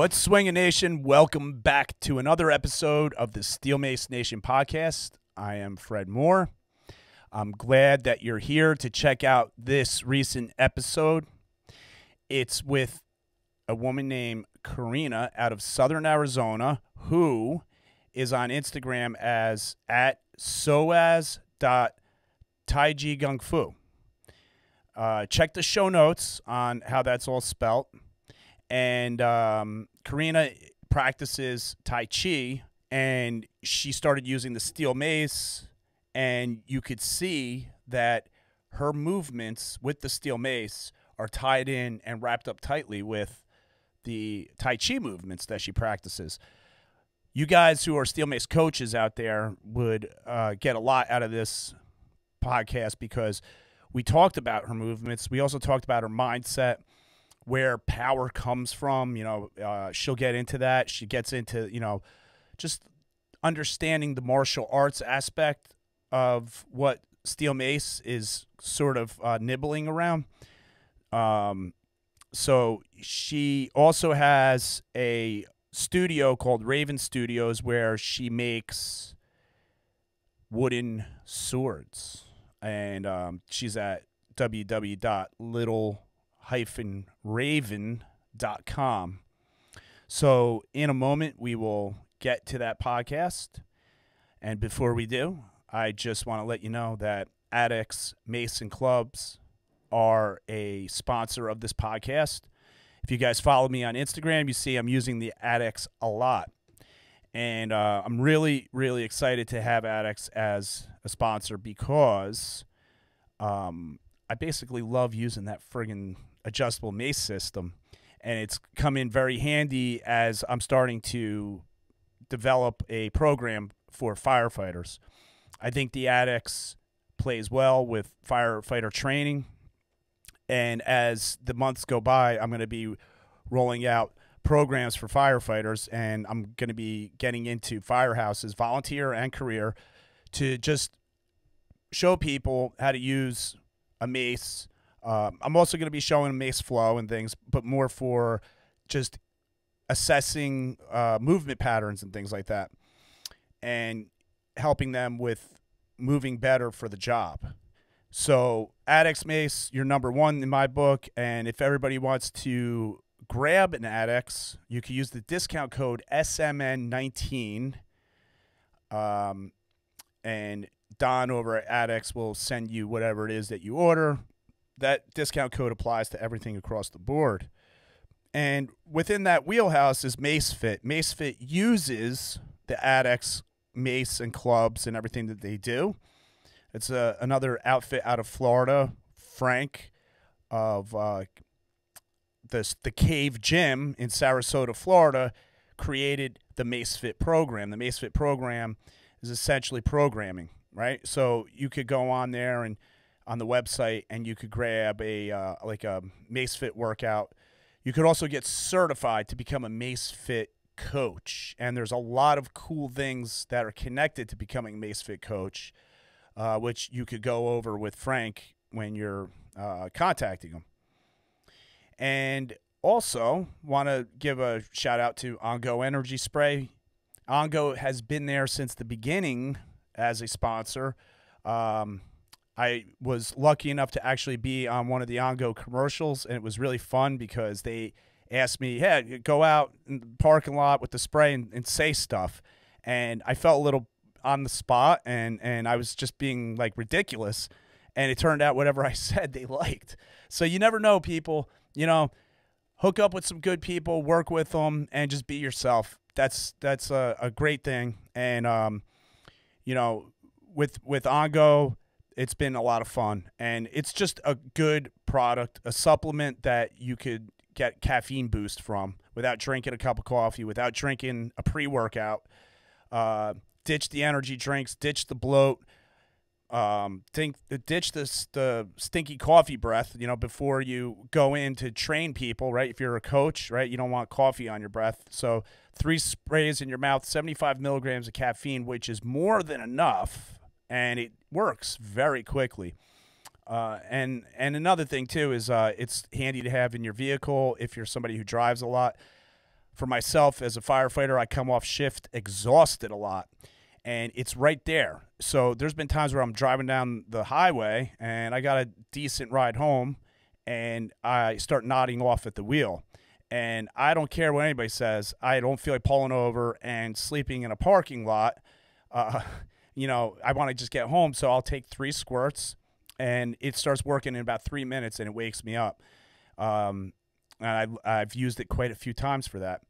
What's swinging nation? Welcome back to another episode of the Steel Mace Nation podcast. I am Fred Moore. I'm glad that you're here to check out this recent episode. It's with a woman named Carina out of Southern Arizona who is on Instagram as at soaz.taijigungfu. Uh, check the show notes on how that's all spelt. And um, Carina practices Tai Chi, and she started using the steel mace, and you could see that her movements with the steel mace are tied in and wrapped up tightly with the Tai Chi movements that she practices. You guys who are steel mace coaches out there would uh, get a lot out of this podcast because we talked about her movements. We also talked about her mindset, where power comes from. You know, uh, she'll get into that. She gets into, you know, just understanding the martial arts aspect of what steel mace is sort of uh, nibbling around. Um, so she also has a studio called Raven Studios where she makes wooden swords. And um, she's at www.little-raven.com. So in a moment, we will get to that podcast. And before we do, I just want to let you know that Adex Mason Clubs are a sponsor of this podcast. If you guys follow me on Instagram, you see I'm using the Adex a lot. And uh, I'm really, really excited to have Adex as a sponsor because um, I basically love using that friggin' adjustable mace system. And it's come in very handy as I'm starting to develop a program for firefighters. I think the Adex plays well with firefighter training. And as the months go by, I'm going to be rolling out programs for firefighters, and I'm going to be getting into firehouses, volunteer and career, to just show people how to use a mace. Um, I'm also going to be showing mace flow and things, but more for just assessing uh, movement patterns and things like that, and helping them with moving better for the job. So, Adex Mace, you're number one in my book. And if everybody wants to grab an Adex, you can use the discount code SMN19. Um, and Don over at Adex will send you whatever it is that you order. That discount code applies to everything across the board. And within that wheelhouse is MaceFit. MaceFit uses the Adex mace and clubs and everything that they do. It's a, another outfit out of Florida, Frank, of uh, the the Cave Gym in Sarasota, Florida, created the MaceFit program. The MaceFit program is essentially programming, right? So you could go on there and on the website and you could grab a uh, like a MaceFit workout. You could also get certified to become a MaceFit coach, and there's a lot of cool things that are connected to becoming a MaceFit coach uh, which you could go over with Frank when you're uh, contacting him. And also, want to give a shout out to Ongo Energy Spray. Ongo has been there since the beginning as a sponsor. Um, I was lucky enough to actually be on one of the Ongo commercials, and it was really fun because they asked me, "Hey, go out in the parking lot with the spray and, and say stuff." And I felt a little on the spot and and I was just being like ridiculous and it turned out whatever I said they liked. So you never know people, you know, hook up with some good people, work with them and just be yourself. That's that's a, a great thing and um you know, with with Ongo it's been a lot of fun and it's just a good product, a supplement that you could get caffeine boost from without drinking a cup of coffee, without drinking a pre-workout. Uh, ditch the energy drinks, ditch the bloat, um, think ditch this the stinky coffee breath. You know, before you go in to train people, right? If you're a coach, right, you don't want coffee on your breath. So three sprays in your mouth, 75 milligrams of caffeine, which is more than enough, and it works very quickly. Uh, and and another thing too is uh, it's handy to have in your vehicle if you're somebody who drives a lot for myself as a firefighter, I come off shift exhausted a lot. And it's right there. So there's been times where I'm driving down the highway and I got a decent ride home and I start nodding off at the wheel. And I don't care what anybody says. I don't feel like pulling over and sleeping in a parking lot. Uh, you know, I want to just get home. So I'll take three squirts and it starts working in about three minutes and it wakes me up. Um, and I, I've used it quite a few times for that.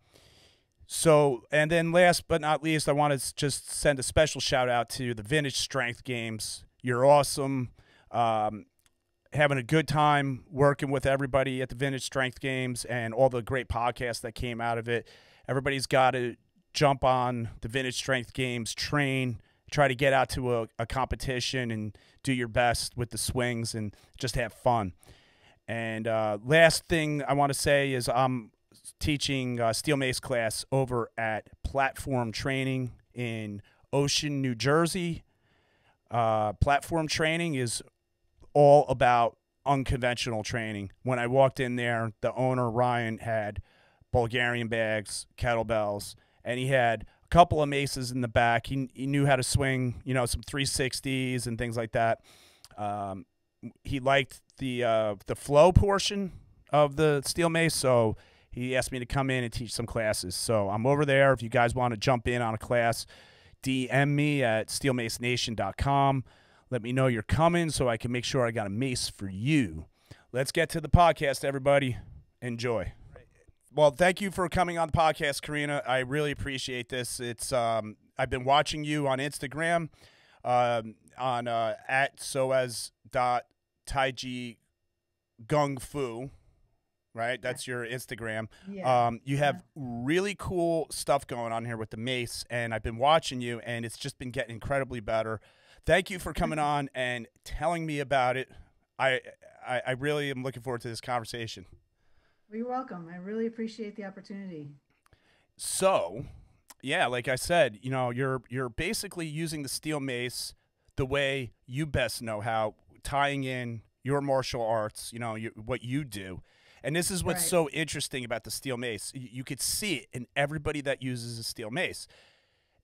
So, and then last but not least, I want to just send a special shout out to the Vintage Strength Games. You're awesome. Um, having a good time working with everybody at the Vintage Strength Games and all the great podcasts that came out of it. Everybody's got to jump on the Vintage Strength Games train, try to get out to a, a competition and do your best with the swings and just have fun. And uh, last thing I want to say is I'm teaching uh, steel mace class over at Platform Training in Ocean, New Jersey. Uh, platform training is all about unconventional training. When I walked in there, the owner Ryan had Bulgarian bags, kettlebells, and he had couple of maces in the back. He, he knew how to swing, you know, some 360s and things like that. Um, he liked the uh, the flow portion of the steel mace, so he asked me to come in and teach some classes. So I'm over there. If you guys want to jump in on a class, DM me at steelmacenation.com. Let me know you're coming so I can make sure I got a mace for you. Let's get to the podcast, everybody. Enjoy. Well, thank you for coming on the podcast, Carina. I really appreciate this. It's um, I've been watching you on Instagram, um, on uh, at so as dot taiji gung fu right that's your instagram yeah. um, you have yeah. really cool stuff going on here with the mace and i've been watching you and it's just been getting incredibly better thank you for coming on and telling me about it I, I i really am looking forward to this conversation well, you're welcome i really appreciate the opportunity so yeah like i said you know you're you're basically using the steel mace the way you best know how, tying in your martial arts, you know, you, what you do. And this is what's right. so interesting about the steel mace. You, you, could see it in everybody that uses a steel mace.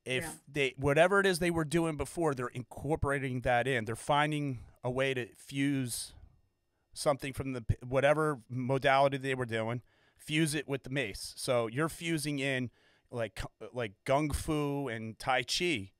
If yeah. they whatever it is they were doing before, they're incorporating that in. They're finding a way to fuse something from the whatever modality they were doing, fuse it with the mace. So you're fusing in like like gung fu and tai chi.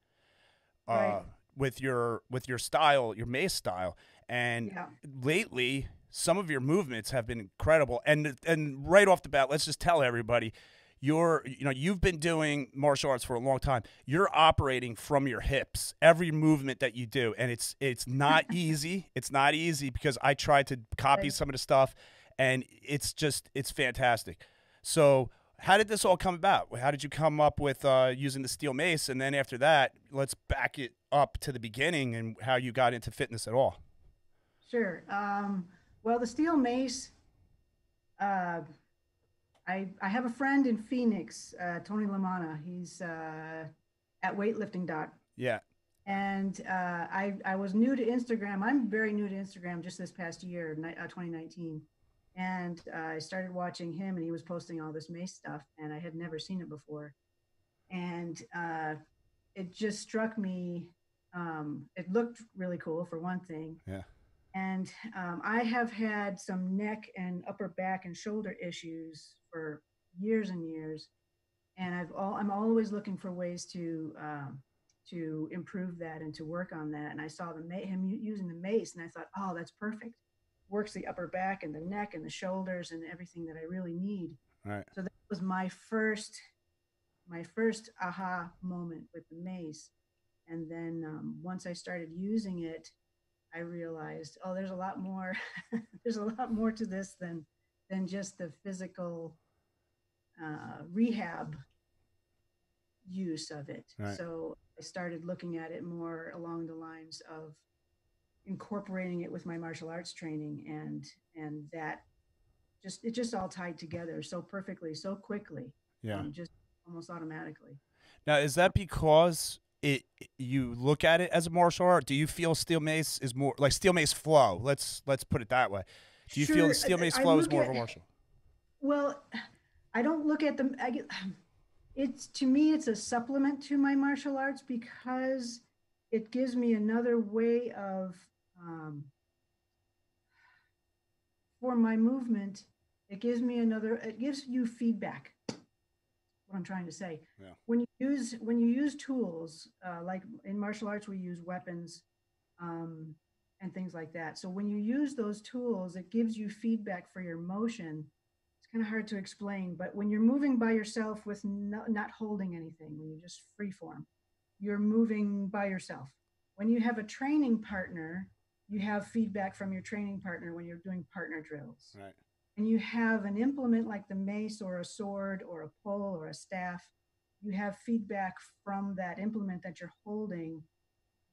Uh, right with your with your style, your mace style. And yeah. lately, some of your movements have been incredible. And and right off the bat, let's just tell everybody, you're you know you've been doing martial arts for a long time. You're operating from your hips every movement that you do, and it's it's not easy. It's not easy because I tried to copy some of the stuff, and it's just it's fantastic. So how did this all come about? How did you come up with uh, using the steel mace? And then after that, let's back it up to the beginning and how you got into fitness at all. Sure. Um, well, the steel mace, uh, I, I have a friend in Phoenix, uh, Tony Lamana. He's uh, at weightlifting dot. Yeah. And uh, I, I was new to Instagram. I'm very new to Instagram just this past year, 2019 and uh, I started watching him, and he was posting all this Mace stuff, and I had never seen it before, and uh, it just struck me. Um, it looked really cool for one thing. Yeah. And um, I have had some neck and upper back and shoulder issues for years and years, and I've all I'm always looking for ways to um, to improve that and to work on that. And I saw the him using the mace, and I thought, oh, that's perfect works the upper back and the neck and the shoulders and everything that I really need. Right. So that was my first my first aha moment with the mace. And then um, once I started using it, I realized, oh, there's a lot more. there's a lot more to this than than just the physical uh, rehab use of it. Right. So I started looking at it more along the lines of incorporating it with my martial arts training and and that just it just all tied together so perfectly so quickly yeah um, just almost automatically now is that because it you look at it as a martial art do you feel steel mace is more like steel mace flow let's let's put it that way do you sure. feel the steel mace flow is more at, of a martial well I don't look at them. I get, it's to me, it's a supplement to my martial arts because it gives me another way of um, for my movement. It gives me another. It gives you feedback. What I'm trying to say. Yeah. When you use when you use tools uh, like in martial arts, we use weapons. Um, and things like that. So when you use those tools, it gives you feedback for your motion. It's kind of hard to explain, but when you're moving by yourself with no, not holding anything, when you just free form, you're moving by yourself. When you have a training partner, you have feedback from your training partner when you're doing partner drills. Right. And you have an implement like the mace or a sword or a pole or a staff, you have feedback from that implement that you're holding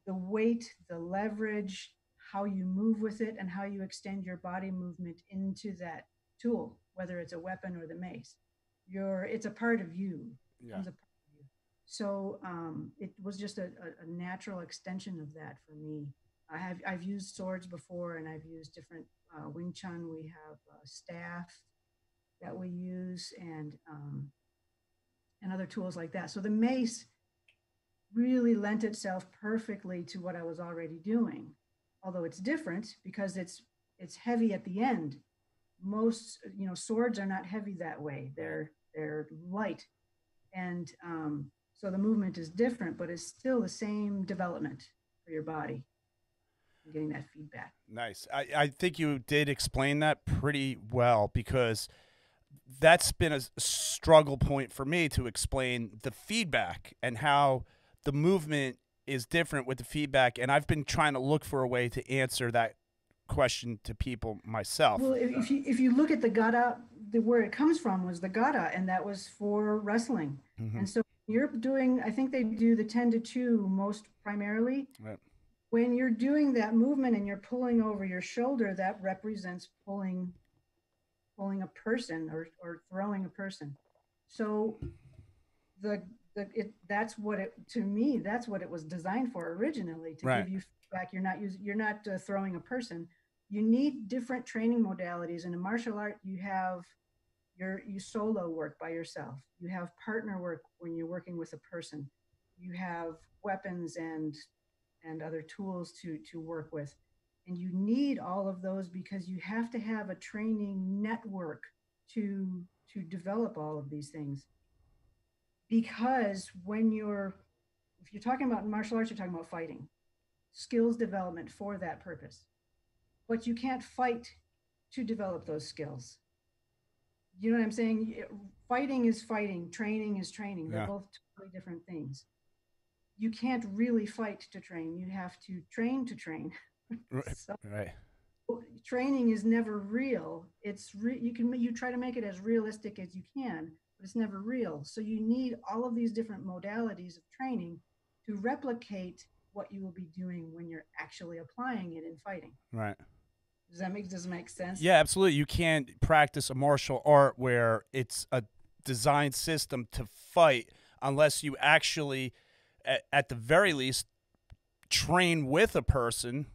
the weight, the leverage, how you move with it and how you extend your body movement into that tool, whether it's a weapon or the mace. You're, it's a part of you. Yeah. A part of you. So um, it was just a, a, a natural extension of that for me. I have I've used swords before, and I've used different uh, Wing Chun. We have a staff that we use, and um, and other tools like that. So the mace really lent itself perfectly to what I was already doing although it's different because it's it's heavy at the end most you know swords are not heavy that way. They're they're light. And um, so the movement is different but it's still the same development for your body. Getting that feedback. Nice. I, I think you did explain that pretty well because that's been a struggle point for me to explain the feedback and how the movement is different with the feedback, and I've been trying to look for a way to answer that question to people myself. Well, if, if you if you look at the gada, the where it comes from was the gada, and that was for wrestling. Mm-hmm. And so you're doing, I think they do the ten to two most primarily. Right. When you're doing that movement and you're pulling over your shoulder, that represents pulling, pulling a person or or throwing a person. So the the, it, that's what it to me that's what it was designed for originally to right. give you feedback you're not using you're not uh, throwing a person. You need different training modalities. In a martial art you have your you solo work by yourself. You have partner work when you're working with a person. You have weapons and and other tools to to work with. And you need all of those because you have to have a training network to to develop all of these things. Because when you're if you're talking about martial arts you're talking about fighting skills development for that purpose. But you can't fight to develop those skills. You know what i'm saying? Fighting is fighting training is training. They're yeah. both totally different things. You can't really fight to train. You have to train to train. Right, so, right. training is never real. It's re- you can you try to make it as realistic as you can but it's never real. So you need all of these different modalities of training to replicate what you will be doing when you're actually applying it in fighting. Right. Does that make does it make sense? Yeah, absolutely. You can't practice a martial art where it's a designed system to fight unless you actually at, at the very least train with a person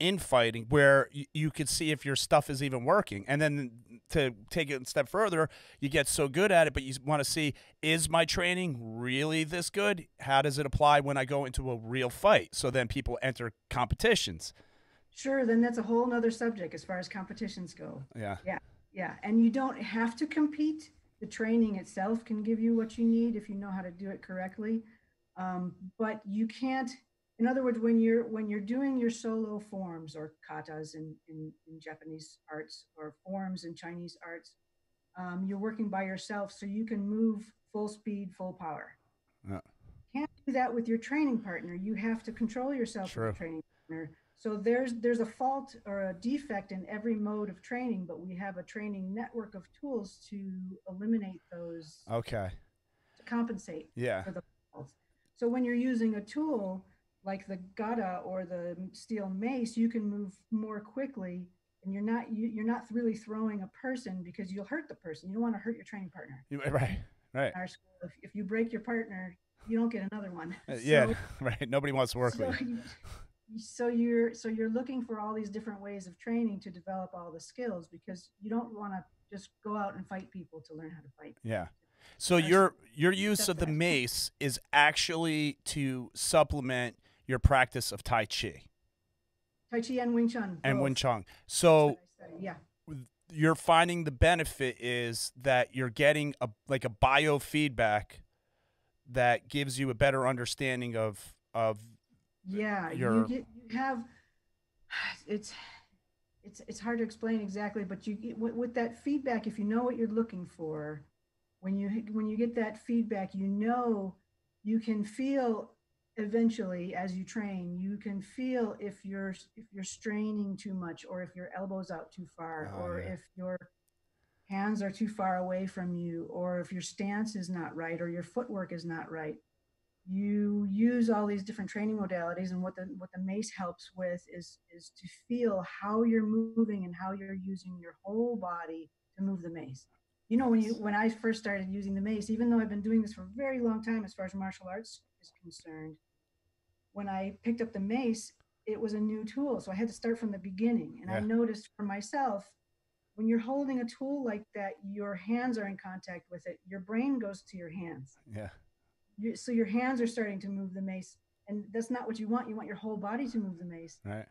in fighting where you, you could see if your stuff is even working. And then to take it a step further, you get so good at it, but you want to see is my training really this good? How does it apply when I go into a real fight? So then people enter competitions. Sure, then that's a whole nother subject as far as competitions go. Yeah. Yeah. Yeah. And you don't have to compete. The training itself can give you what you need if you know how to do it correctly. Um, but you can't in other words, when you're when you're doing your solo forms or katas in, in, in Japanese arts or forms in Chinese arts, um, you're working by yourself, so you can move full speed, full power. Yeah. Can't do that with your training partner. You have to control yourself True. with your training partner. So there's there's a fault or a defect in every mode of training, but we have a training network of tools to eliminate those. Okay. To compensate. Yeah. For the faults. So when you're using a tool, like the gada or the steel mace, you can move more quickly and you're not you, you're not really throwing a person because you'll hurt the person. You don't want to hurt your training partner. Right, right. Our school, if, if you break your partner, you don't get another one. Uh, yeah, so, right. Nobody wants to work so with. You, so you're so you're looking for all these different ways of training to develop all the skills because you don't want to just go out and fight people to learn how to fight. Yeah. So your your use of the mace is actually to supplement your practice of Tai Chi Tai Chi and Wing Chun. and both. Wing Chun. So what I study, yeah. you're finding the benefit is that you're getting a like a biofeedback that gives you a better understanding of of Yeah, your- you get you have it's it's it's hard to explain exactly, but you get- with, with that feedback, if you know what you're looking for, when you when you get that feedback, you know you can feel eventually as you train, you can feel if you're if you're straining too much or if your elbows out too far Oh, or yeah. if your hands are too far away from you or if your stance is not right or your footwork is not right you use all these different training modalities and what the what the mace helps with is is to feel how you're moving and how you're using your whole body to move the mace you know when you when i first started using the mace even though i've been doing this for a very long time as far as martial arts is concerned when i picked up the mace it was a new tool so i had to start from the beginning. And i noticed for myself when you're holding a tool like that your hands are in contact with it your brain goes to your hands. Yeah. You, so your hands are starting to move the mace and that's not what you want you want your whole body to move the mace. Right.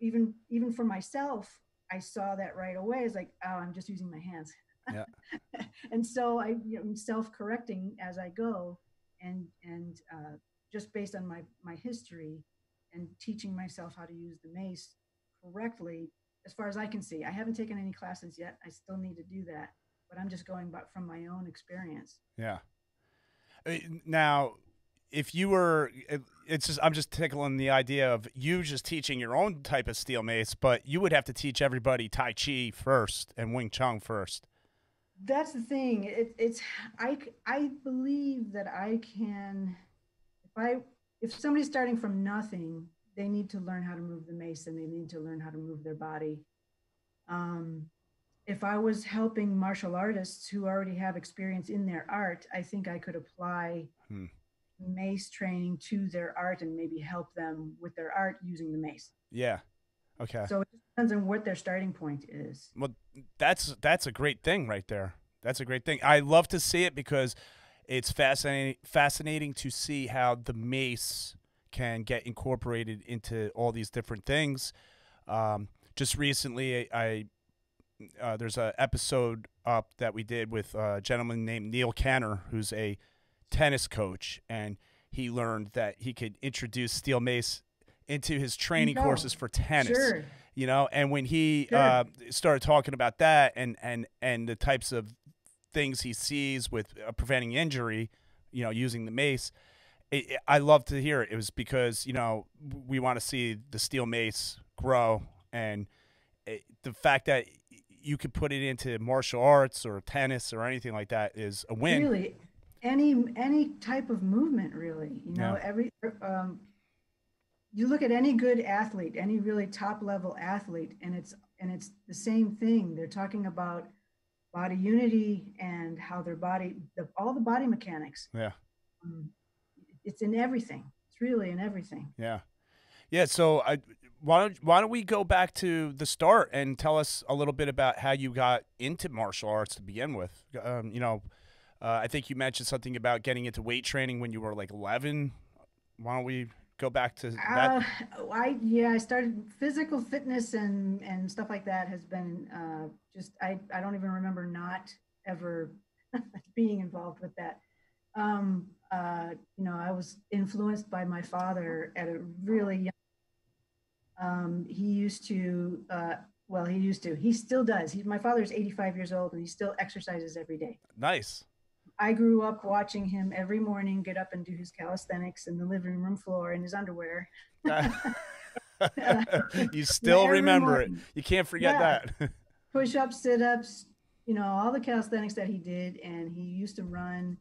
Even even for myself i saw that right away it's like oh i'm just using my hands. Yeah. and so i you know, i'm self-correcting as i go and and uh, just based on my my history and teaching myself how to use the mace correctly as far as i can see i haven't taken any classes yet. I still need to do that but i'm just going back from my own experience. Yeah. Now if you were it's just i'm just tickling the idea of you just teaching your own type of steel mace but you would have to teach everybody tai chi first and wing chun first that's the thing. It, it's I believe that i can if i if somebody's starting from nothing they need to learn how to move the mace and they need to learn how to move their body. Um, if i was helping martial artists who already have experience in their art i think i could apply Hmm. mace training to their art and maybe help them with their art using the mace. Yeah okay so it depends on what their starting point is Well, that's that's a great thing right there. That's a great thing. I love to see it because it's fascinating fascinating to see how the mace can get incorporated into all these different things. Um, just recently, I uh, there's a episode up that we did with a gentleman named Neil Canner, who's a tennis coach, and he learned that he could introduce steel mace into his training go. courses for tennis sure you know and when he Sure. uh, started talking about that and and and the types of things he sees with uh, preventing injury you know using the mace it, it- i love to hear it it was because you know we want to see the steel mace grow and it, the fact that you could put it into martial arts or tennis or anything like that is a win Really, any any type of movement, really. You know, Yeah. every um, you look at any good athlete, any really top level athlete, and it's and it's the same thing. They're talking about body unity and how their body, the, all the body mechanics. yeah Um, it's in everything. It's really in everything. Yeah, yeah. So I why don't why don't we go back to the start and tell us a little bit about how you got into martial arts to begin with? Um, you know, uh, I think you mentioned something about getting into weight training when you were like eleven. Why don't we go back to that? Uh, I yeah, I started physical fitness and and stuff like that has been uh, just I I don't even remember not ever being involved with that. Um, uh, you know, I was influenced by my father at a really young. Um, he used to. Uh, well, he used to. He still does. He, my father's 85 years old, and he still exercises every day. nice. I grew up watching him every morning get up and do his calisthenics in the living room floor in his underwear. you still remember it. You can't forget Yeah. that. Push ups, sit ups, you know, all the calisthenics that he did. And he used to run.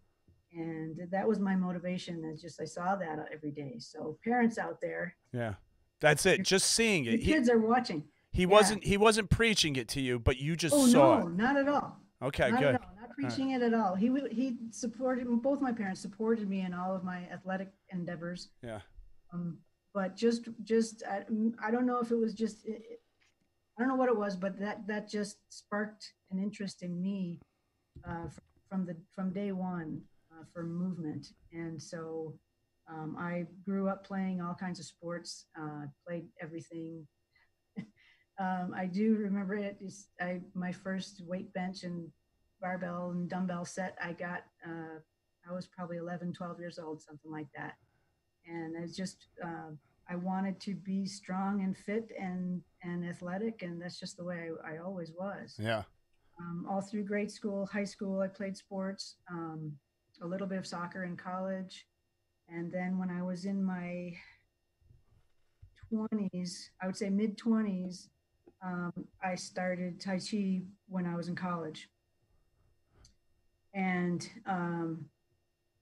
And that was my motivation. It's just, I saw that every day. So, parents out there, yeah, that's it. Just seeing it. He, kids are watching. he wasn't he wasn't preaching it to you, but you just Oh, saw no, it. not at all. Okay, not good. Preaching it at all. He, he supported, both my parents supported me in all of my athletic endeavors. Yeah. um, but just just I, I don't know if it was just it, I don't know what it was, but that that just sparked an interest in me uh, from the from day one uh, for movement, and so um, I grew up playing all kinds of sports, uh, played everything. um, I do remember it. Is I my first weight bench and barbell and dumbbell set I got. Uh, I was probably 11, 12 years old, something like that, and it's just uh, I wanted to be strong and fit and and athletic, and that's just the way I, I always was. Yeah. Um, all through grade school, high school, I played sports, um, a little bit of soccer in college. And then when I was in my 20s, I would say mid 20s, um, I started Tai Chi when I was in college. And um,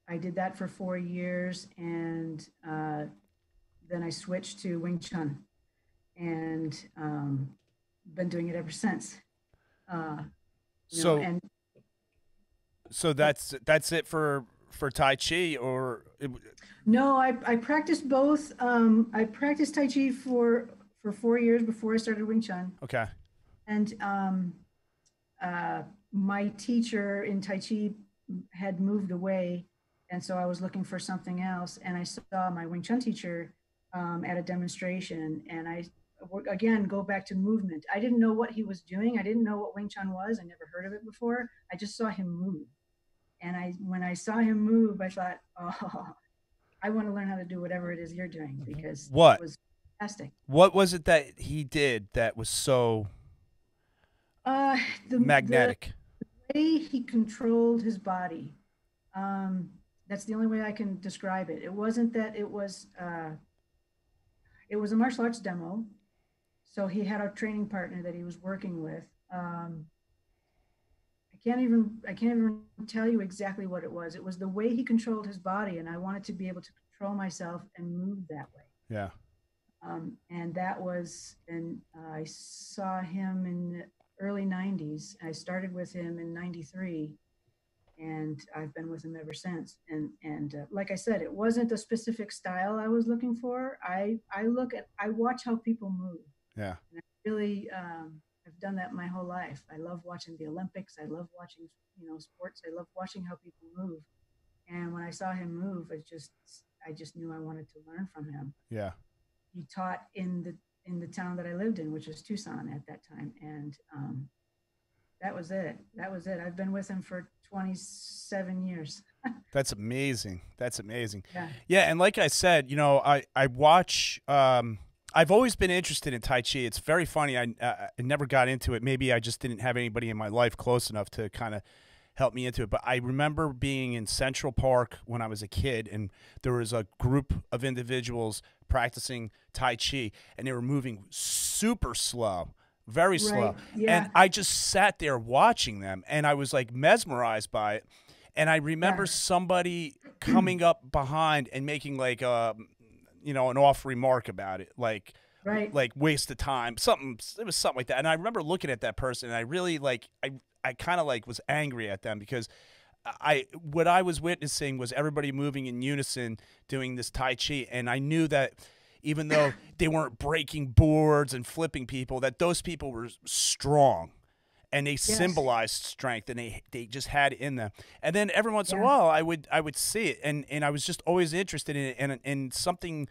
I did that for four years. And uh, then I switched to Wing Chun and um, been doing it ever since. Uh, so, know, and so that's that's it for for Tai Chi, or no? I I practiced both. Um, I practiced Tai Chi for for four years before I started Wing Chun. Okay. And um, uh, my teacher in Tai Chi had moved away, and so I was looking for something else. And I saw my Wing Chun teacher um, at a demonstration, and I again go back to movement. I didn't know what he was doing. I didn't know what Wing Chun was. I never heard of it before. I just saw him move. And I when I saw him move, I thought, oh, I want to learn how to do whatever it is you're doing because what it was fantastic. What was it that he did that was so uh, the, magnetic? The way he controlled his body. Um, that's the only way I can describe it. It wasn't that it was. Uh, it was a martial arts demo so he had a training partner that he was working with. Um, I can't even I can't even tell you exactly what it was. It was the way he controlled his body, and I wanted to be able to control myself and move that way. Yeah. Um, and that was, and I saw him in the early '90s. I started with him in '93, and I've been with him ever since. And and uh, like I said, it wasn't a specific style I was looking for. I I look at I watch how people move yeah. And I really, um, I've done that my whole life. I love watching the Olympics. I love watching, you know, sports. I love watching how people move. And when I saw him move, I just, I just knew I wanted to learn from him. Yeah. He taught in the in the town that I lived in, which was Tucson at that time, and um, that was it. That was it. I've been with him for 27 years. That's amazing. That's amazing. Yeah. Yeah, and like I said, you know, I I watch um I've always been interested in Tai Chi. It's very funny. I, uh, I never got into it. Maybe I just didn't have anybody in my life close enough to kind of help me into it. But I remember being in Central Park when I was a kid, and there was a group of individuals practicing Tai Chi, and they were moving super slow, very slow. Right. Yeah. And I just sat there watching them, and I was like mesmerized by it. And I remember Yeah. somebody coming up behind and making like a you know, an off remark about it, like Right. like waste of time, something. It was something like that. And I remember looking at that person, and I really like, I I kind of like was angry at them because. I what I was witnessing was everybody moving in unison doing this tai chi and I knew that even though they weren't breaking boards and flipping people that those people were strong and they symbolized strength and they they just had it in them. And then every once in a while I would I would see it and and I was just always interested in it and and something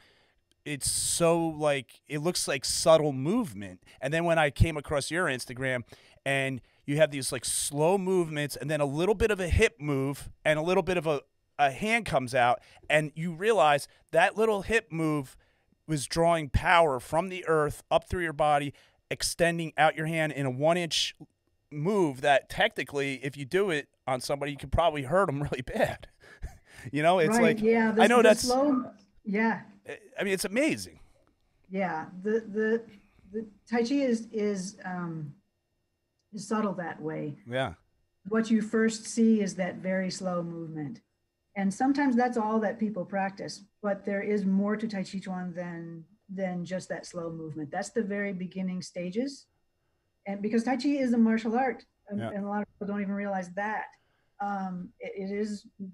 it's so like it looks like subtle movement. And then when I came across your Instagram and you have these like slow movements and then a little bit of a hip move and a little bit of a a hand comes out and you realize that little hip move was drawing power from the earth up through your body extending out your hand in a one inch move that technically if you do it on somebody you could probably hurt them really bad you know it's right. like yeah. I know that's slow. Yeah. I mean it's amazing Yeah. The the the Tai Chi is is um, is subtle that way. yeah what you first see is that very slow movement. And sometimes that's all that people practice, but there is more to Tai Chi Chuan than than just that slow movement. That's the very beginning stages. And because Tai Chi is a martial art, and, Yeah. and a lot of people don't even realize that. Um, it, it is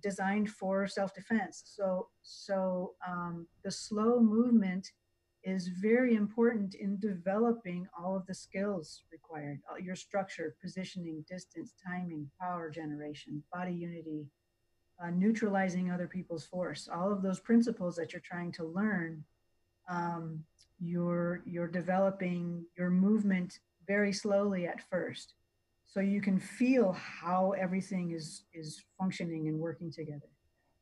designed for self-defense. So so um, the slow movement is very important in developing all of the skills required uh, your structure, positioning, distance, timing, power generation, body unity, uh, neutralizing other people's force. All of those principles that you're trying to learn, um, you're, you're developing your movement very slowly at first. So you can feel how everything is, is functioning and working together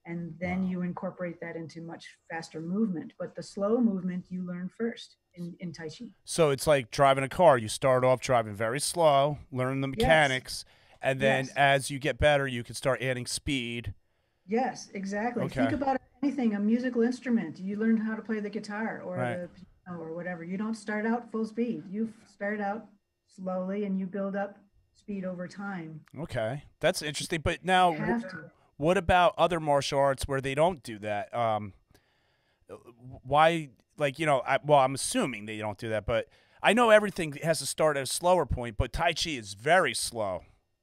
and then wow. you incorporate that into much faster movement. But the slow movement you learn first in, in Tai Chi. So it's like driving a car. You start off driving very slow, learn the mechanics, yes. and then yes. as you get better, you can start adding speed. Yes, exactly. Okay. Think about anything, a musical instrument. You learn how to play the guitar or right. the piano or whatever. You don't start out full speed. You start out slowly and you build up speed over time. Okay, that's interesting. But now, what about other martial arts where they don't do that? Um, why, like you know, I, well, I'm assuming they don't do that, but I know everything has to start at a slower point. But Tai Chi is very slow.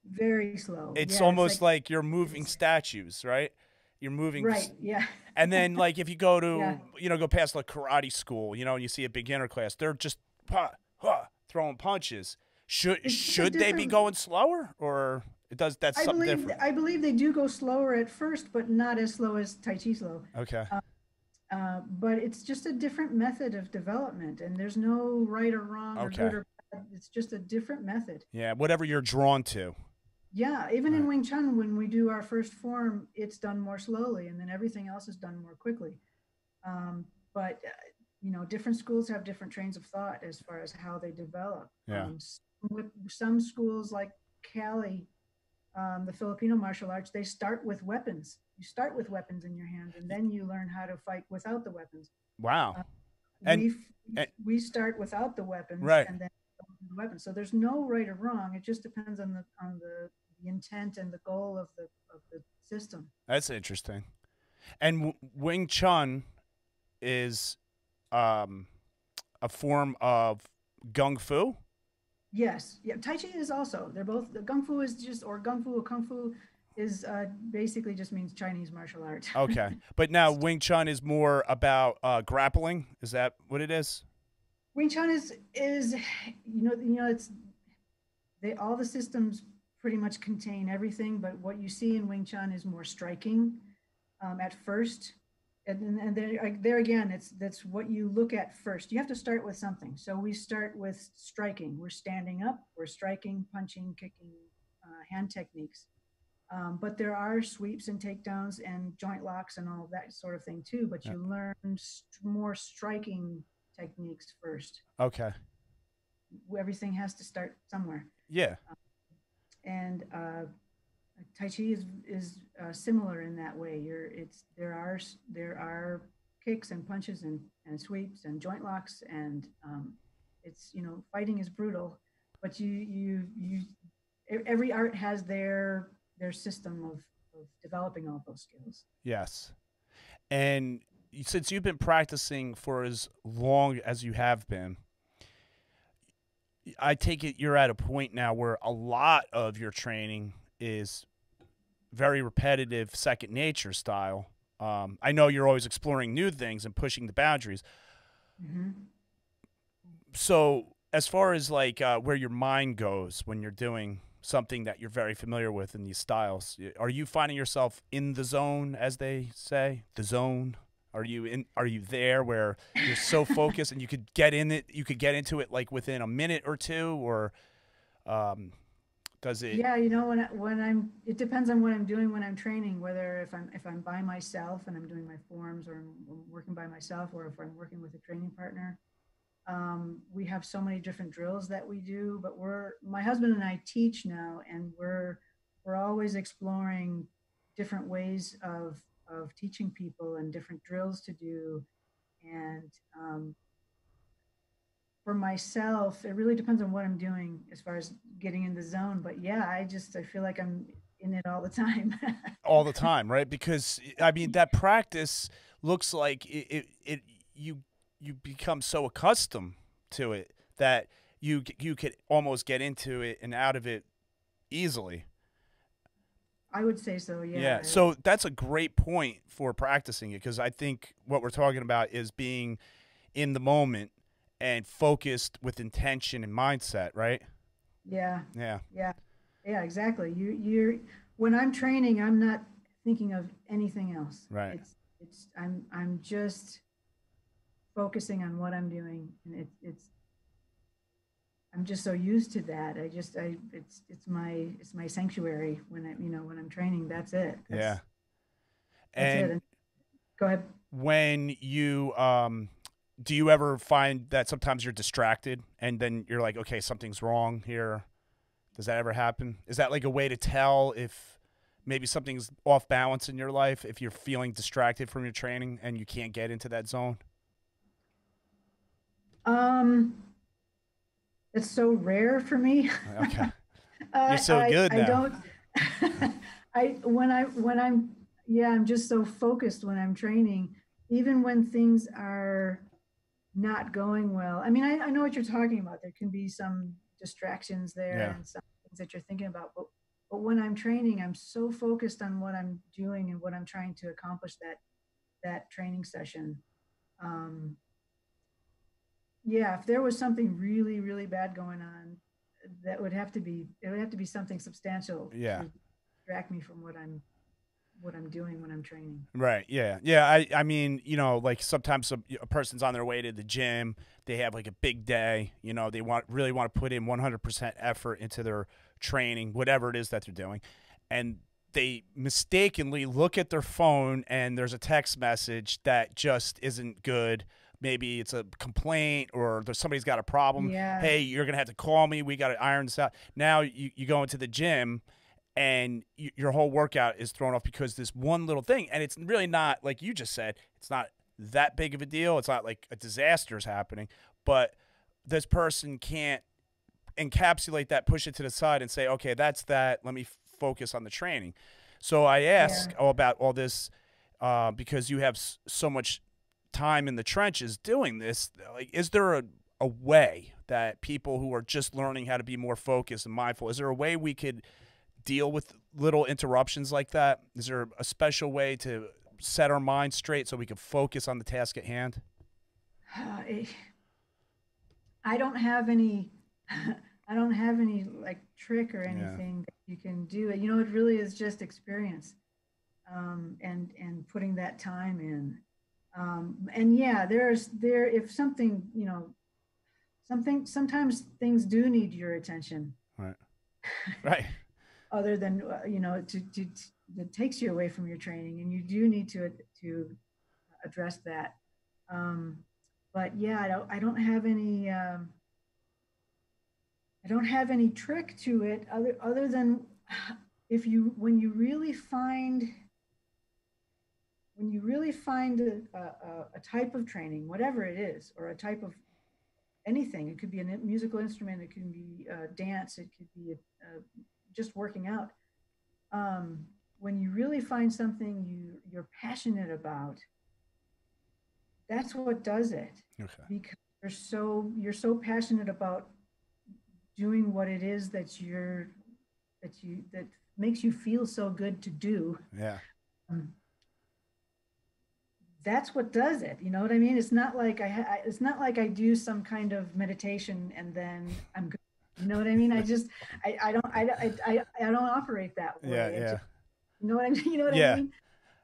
Very slow. It's yeah, almost it's like, like, you're moving statues, right? You're moving. Right. Yeah. and then, like, if you go to, yeah. you know, go past like karate school, you know, and you see a beginner class, they're just huh, huh, throwing punches. Should should they be going slower or? It does. That's I something believe, different. I believe they do go slower at first, but not as slow as Tai Chi slow. Okay. Uh, uh, but it's just a different method of development, and there's no right or wrong okay. or good or bad. It's just a different method. Yeah, whatever you're drawn to. Yeah, even right. in Wing Chun, when we do our first form, it's done more slowly, and then everything else is done more quickly. Um, but uh, you know, different schools have different trains of thought as far as how they develop. Yeah. Um, with some schools like Kali, um, the Filipino martial arts, they start with weapons. You start with weapons in your hand, and then you learn how to fight without the weapons. Wow. Uh, and, we and, we start without the weapons, right. and then the weapons. So there's no right or wrong. It just depends on the on the, the intent and the goal of the of the system. That's interesting. And w- Wing Chun is um, a form of gung fu. Yes, yeah. Tai Chi is also. They're both. The Gung Fu is just, or Gung Fu or Kung Fu is uh, basically just means Chinese martial art. okay, but now Wing Chun is more about uh, grappling. Is that what it is? Wing Chun is is you know you know it's they all the systems pretty much contain everything, but what you see in Wing Chun is more striking um, at first and, and there, there again, it's that's what you look at first. You have to start with something. So we start with striking. We're standing up. We're striking, punching, kicking, uh, hand techniques. Um, but there are sweeps and takedowns and joint locks and all that sort of thing too. But you learn st- more striking techniques first. Okay. Everything has to start somewhere. Yeah. Um, and uh, Tai Chi is is uh, similar in that way. You're it's there are there are kicks and punches and, and sweeps and joint locks and um, it's you know fighting is brutal, but you you you every art has their their system of, of developing all those skills. Yes, and since you've been practicing for as long as you have been. I take it you're at a point now where a lot of your training is very repetitive second nature style. Um, I know you're always exploring new things and pushing the boundaries. Mm-hmm. So, as far as like uh, where your mind goes when you're doing something that you're very familiar with in these styles, are you finding yourself in the zone, as they say, the zone? Are you in? Are you there where you're so focused and you could get in it? You could get into it like within a minute or two, or um, does it? Yeah, you know when I, when I'm it depends on what I'm doing when I'm training. Whether if I'm if I'm by myself and I'm doing my forms, or I'm working by myself, or if I'm working with a training partner. Um, we have so many different drills that we do, but we're my husband and I teach now, and we're we're always exploring different ways of of teaching people and different drills to do, and um, for myself, it really depends on what I'm doing as far as getting in the zone. But yeah, I just I feel like I'm in it all the time. all the time, right? Because I mean that practice looks like it, it, it you you become so accustomed to it that you you could almost get into it and out of it easily. I would say so, yeah. Yeah. So that's a great point for practicing it because I think what we're talking about is being in the moment and focused with intention and mindset, right? Yeah. Yeah. Yeah. Yeah, exactly. You you're when I'm training, I'm not thinking of anything else. Right. It's it's I'm I'm just focusing on what I'm doing and it, it's I'm just so used to that. I just I it's it's my it's my sanctuary when I you know when I'm training. That's it. That's, yeah. That's And it. And go ahead. when you um do you ever find that sometimes you're distracted and then you're like okay something's wrong here does that ever happen is that like a way to tell if maybe something's off balance in your life if you're feeling distracted from your training and you can't get into that zone Um, it's so rare for me. okay I- so I- good I now. don't. I when I when I'm yeah I'm just so focused when I'm training, even when things are not going well. I mean I, I know what you're talking about. There can be some distractions there Yeah. and some things that you're thinking about, but but when I'm training, I'm so focused on what I'm doing and what I'm trying to accomplish that that training session. Um, yeah, if there was something really really bad going on, that would have to be it would have to be something substantial Yeah. to distract me from what i'm what i'm doing when i'm training Right. Yeah. Yeah. I, I mean, you know, like sometimes a, a person's on their way to the gym. They have like a big day. You know, they want really want to put in 100% effort into their training, whatever it is that they're doing, and they mistakenly look at their phone and there's a text message that just isn't good. Maybe it's a complaint or there's somebody's got a problem. Yeah. Hey, you're gonna have to call me. We got to iron this out. Now you, you go into the gym and y- your whole workout is thrown off because this one little thing and it's really not like you just said it's not that big of a deal. It's not like a disaster is happening but this person can't encapsulate that push it to the side and say okay that's that. Let me focus on the training. So i ask Yeah. about all this uh, because you have s- so much time in the trenches doing this like is there a, a way that people who are just learning how to be more focused and mindful is there a way we could deal with little interruptions like that? Is there a special way to set our mind straight so we can focus on the task at hand? Uh, i don't have any i don't have any like trick or anything that you can do you know it really is just experience um, and and putting that time in um, and yeah there's there if something you know something sometimes things do need your attention Right. Right. Other than uh, you know to, to, to that takes you away from your training and you do need to to address that. Um, but yeah i don't i don't have any um, i don't have any trick to it other other than if you when you really find when you really find a, a, a type of training whatever it is or a type of anything it could be a musical instrument it can be uh, dance it could be a, a just working out um, when you really find something you you're passionate about that's what does it Okay. because you're so you're so passionate about doing what it is that you're that you that makes you feel so good to do Yeah. um, that's what does it you know what i mean it's not like I, ha- I it's not like i do some kind of meditation and then i'm good you know what i mean i just i, I don't I, I i I don't operate that way Yeah. Yeah. just- you know what i mean you know what Yeah. i mean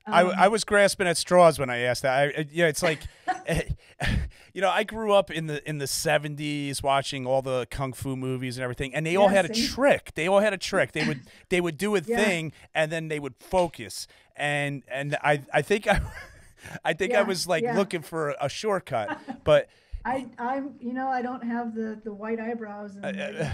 I, Um, I was grasping at straws when I asked that. I, yeah, it's like, you know, I grew up in the in the '70s watching all the kung fu movies and everything, and they all Yeah, had a trick. They all had a trick. They would they would do a Yeah. thing, and then they would focus. And and I I think I I think I was like looking for a shortcut, but I, I'm, you know, I don't have the the white eyebrows and the-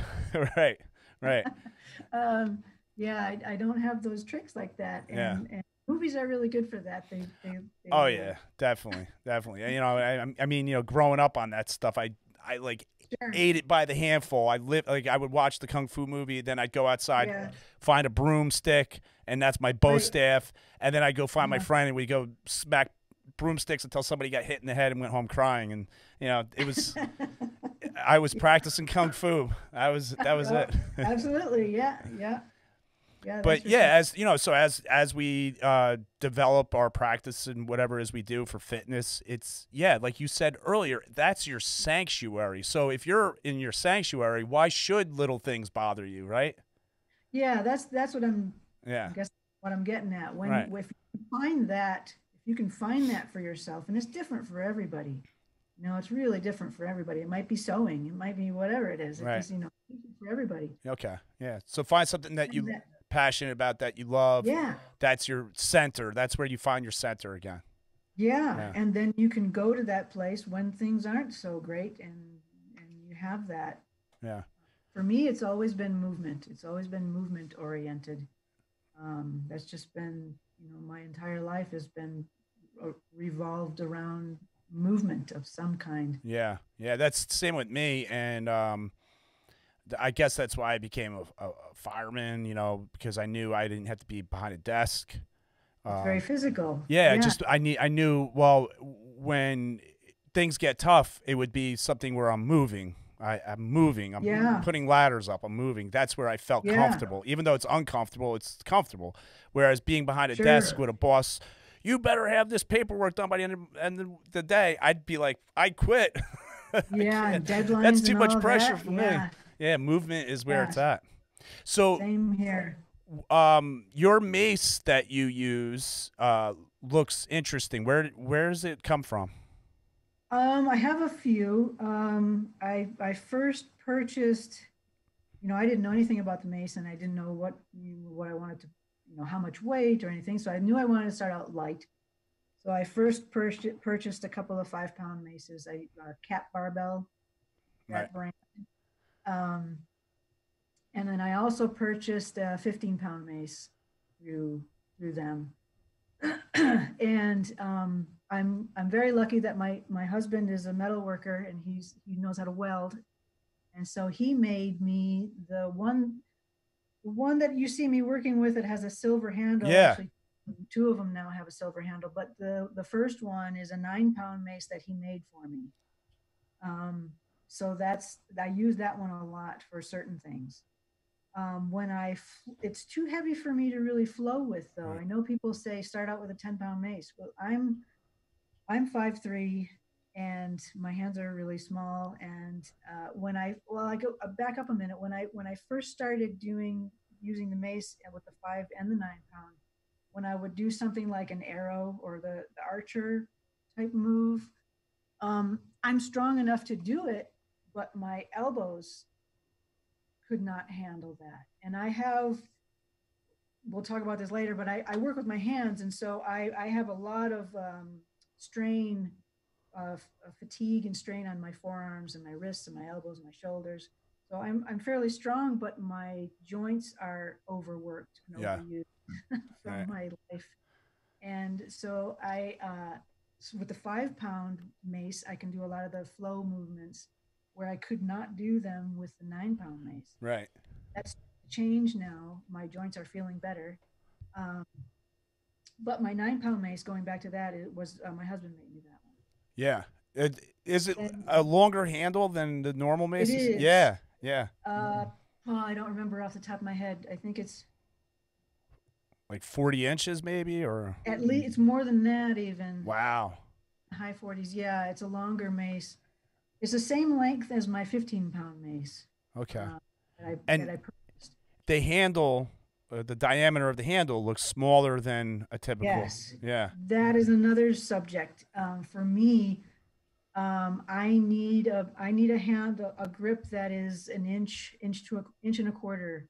right, right, um, yeah, I, I don't have those tricks like that. And, Yeah. and movies are really good for that. They, they, they Oh yeah, definitely, definitely. You know, I, I mean, you know, growing up on that stuff, I, I like Sure. ate it by the handful. I live like I would watch the kung fu movie, then I'd go outside, Yeah. find a broomstick, and that's my bow Right. staff, and then I'd go find my friend, and we'd go smack broomsticks until somebody got hit in the head and went home crying, and you know, it was. I was practicing kung fu. I was that was it. Absolutely, yeah, yeah. Yeah. but yeah, sure. as you know, so as as we uh, develop our practice and whatever it is we do for fitness, it's yeah, like you said earlier, that's your sanctuary. So if you're in your sanctuary, why should little things bother you, right? yeah, that's that's what I'm Yeah, I guess what I'm getting at. When Right. if you find that, you can find that for yourself, and it's different for everybody. You know, it's really different for everybody. It might be sewing, it might be whatever it is. Right. just, you know, for everybody. okay, yeah. So find something that you passionate about, that you love. yeah, That's your center. That's where you find your center again. yeah, Yeah. and then you can go to that place when things aren't so great, and and you have that. Yeah, For me, it's always been movement. It's always been movement oriented. Um, that's just been, you know, my entire life has been revolved around movement of some kind. yeah, yeah. That's the same with me, and um, I guess that's why I became a, a, fireman. You know, because I knew I didn't have to be behind a desk. It's very Um, physical. Yeah, just I need I knew well when things get tough, it would be something where I'm moving. I, I'm moving. I'm Yeah. putting ladders up. I'm moving. That's where I felt Yeah. comfortable. Even though it's uncomfortable, it's comfortable. Whereas being behind a desk with a boss, you better have this paperwork done by the end of, end of the day. I'd be like, I quit. yeah, and deadlines. That's too much pressure that. for yeah, me. yeah, movement is where Yeah. it's at. So Same here. um your mace that you use uh looks interesting where where does it come from Um, I have a few. Um, I I first purchased. You know, I didn't know anything about the mace, and I didn't know what what I wanted to, you know, how much weight or anything. So I knew I wanted to start out light. So I first purchased purchased a couple of five pound maces. a, uh, CAP Barbell, that brand. Um, and then I also purchased a 15 pound mace through through them. and um, I'm I'm very lucky that my my husband is a metal worker and he's he knows how to weld, and so he made me the one one that you see me working with. It has a silver handle. Yeah. Actually, two of them now have a silver handle, but the the first one is a nine pound mace that he made for me. Um, so that's I use that one a lot for certain things. Um, when I, it's too heavy for me to really flow with though. Right. I know people say start out with a 10 pound mace. Well, I'm, I'm five three, and my hands are really small. And uh, when I, well, I go uh, back up a minute. When I, when I first started doing, using the mace with the five and the nine pound, when I would do something like an arrow or the, the archer type move, um, I'm strong enough to do it, but my elbows could not handle that. And I have, we'll talk about this later, but I, I work with my hands. And so I, I have a lot of um, strain, uh, f- uh, fatigue and strain on my forearms and my wrists and my elbows and my shoulders. So I'm, I'm fairly strong, but my joints are overworked and Yeah. overused from Right. my life. And so I, uh, so with the five pound mace, I can do a lot of the flow movements where I could not do them with the nine pound mace. right That's changed now. My joints are feeling better. Um, but my nine pound mace, going back to that, it was uh, my husband made me that. Yeah it, is it And- a longer handle than the normal maces is. yeah yeah Uh, oh, I don't remember off the top of my head. I think it's like 40 inches maybe or at least it's more than that even. wow High 40s. Yeah, it's a longer mace. It's the same length as my 15 pound mace okay uh, that I, And- that I purchased. the handle uh, the diameter of the handle looks smaller than a typical. Yes. yeah. That is another subject. Um, for me um, i need a i need a hand a, a grip that is an inch inch to a inch and a quarter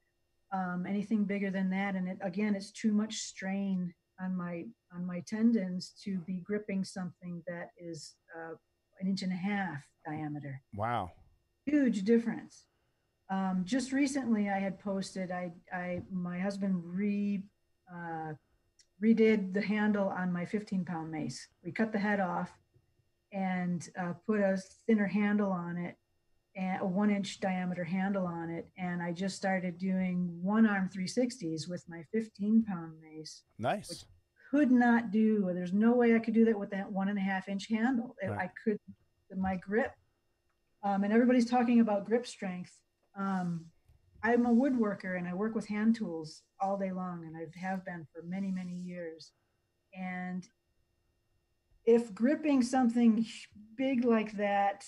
um, anything bigger than that. And it, again it's too much strain on my on my tendons to be gripping something that is uh, an inch and a half diameter. Wow. Huge difference. Um, just recently, I had posted. I, I, my husband re, uh, redid the handle on my 15 pound mace. We cut the head off and uh, put a thinner handle on it, and a one inch diameter handle on it. And I just started doing one arm 360s with my 15 pound mace. nice Could not do. There's no way I could do that with that one and a half inch handle. Right. I could, my grip um, and everybody's talking about grip strength. Um, I'm a woodworker and I work with hand tools all day long, and I have been for many, many years. And if gripping something big like that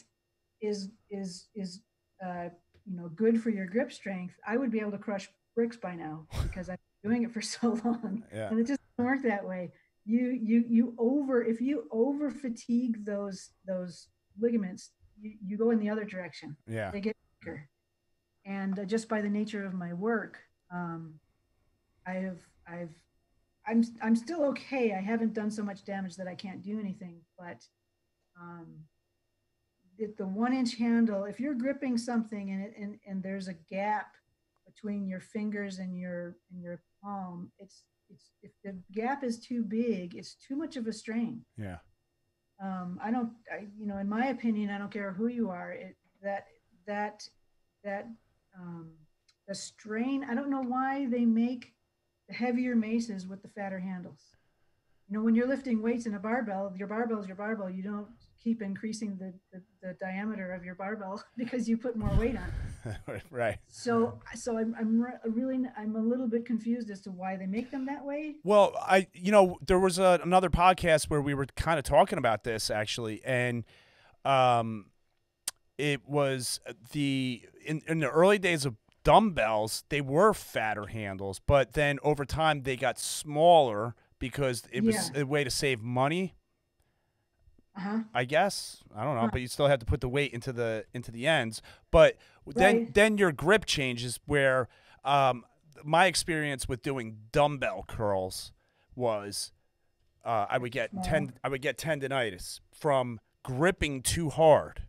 is is is uh, you know good for your grip strength, I would be able to crush bricks by now because I've been doing it for so long, Yeah. and it just doesn't work that way. You you you over if you over fatigue those those ligaments, you, you go in the other direction Yeah. they get weaker. And uh, just by the nature of my work, um, I have, I've, I'm, I'm still okay. I haven't done so much damage that I can't do anything. But um, it, the one inch handle, if you're gripping something and, it, and and there's a gap between your fingers and your and your palm, it's it's if the gap is too big, it's too much of a strain Yeah. um, I don't, I, you know, in my opinion, I don't care who you are. It that that that um, the strain. I don't know why they make the heavier maces with the fatter handles. You know, when you're lifting weights in a barbell, your barbell is your barbell. You don't keep increasing the, the, the diameter of your barbell because you put more weight on. it. right. So, so I'm, I'm re- really, I'm a little bit confused as to why they make them that way. Well, I you know there was a, another podcast where we were kind of talking about this actually, and um, it was the in in the early days of dumbbells they were fatter handles, but then over time they got smaller because it was Yeah. a way to save money. Uh huh. I guess I don't know, Huh. but you still have to put the weight into the into the ends. But then Right. then your grip changes. Where um, my experience with doing dumbbell curls was uh, I would get ten I would get tendonitis from gripping too hard.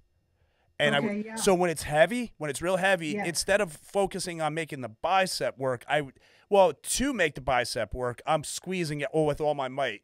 And I Okay, would, yeah. so when it's heavy, when it's real heavy, Yeah. instead of focusing on making the bicep work, I well to make the bicep work, I'm squeezing it all with all my might,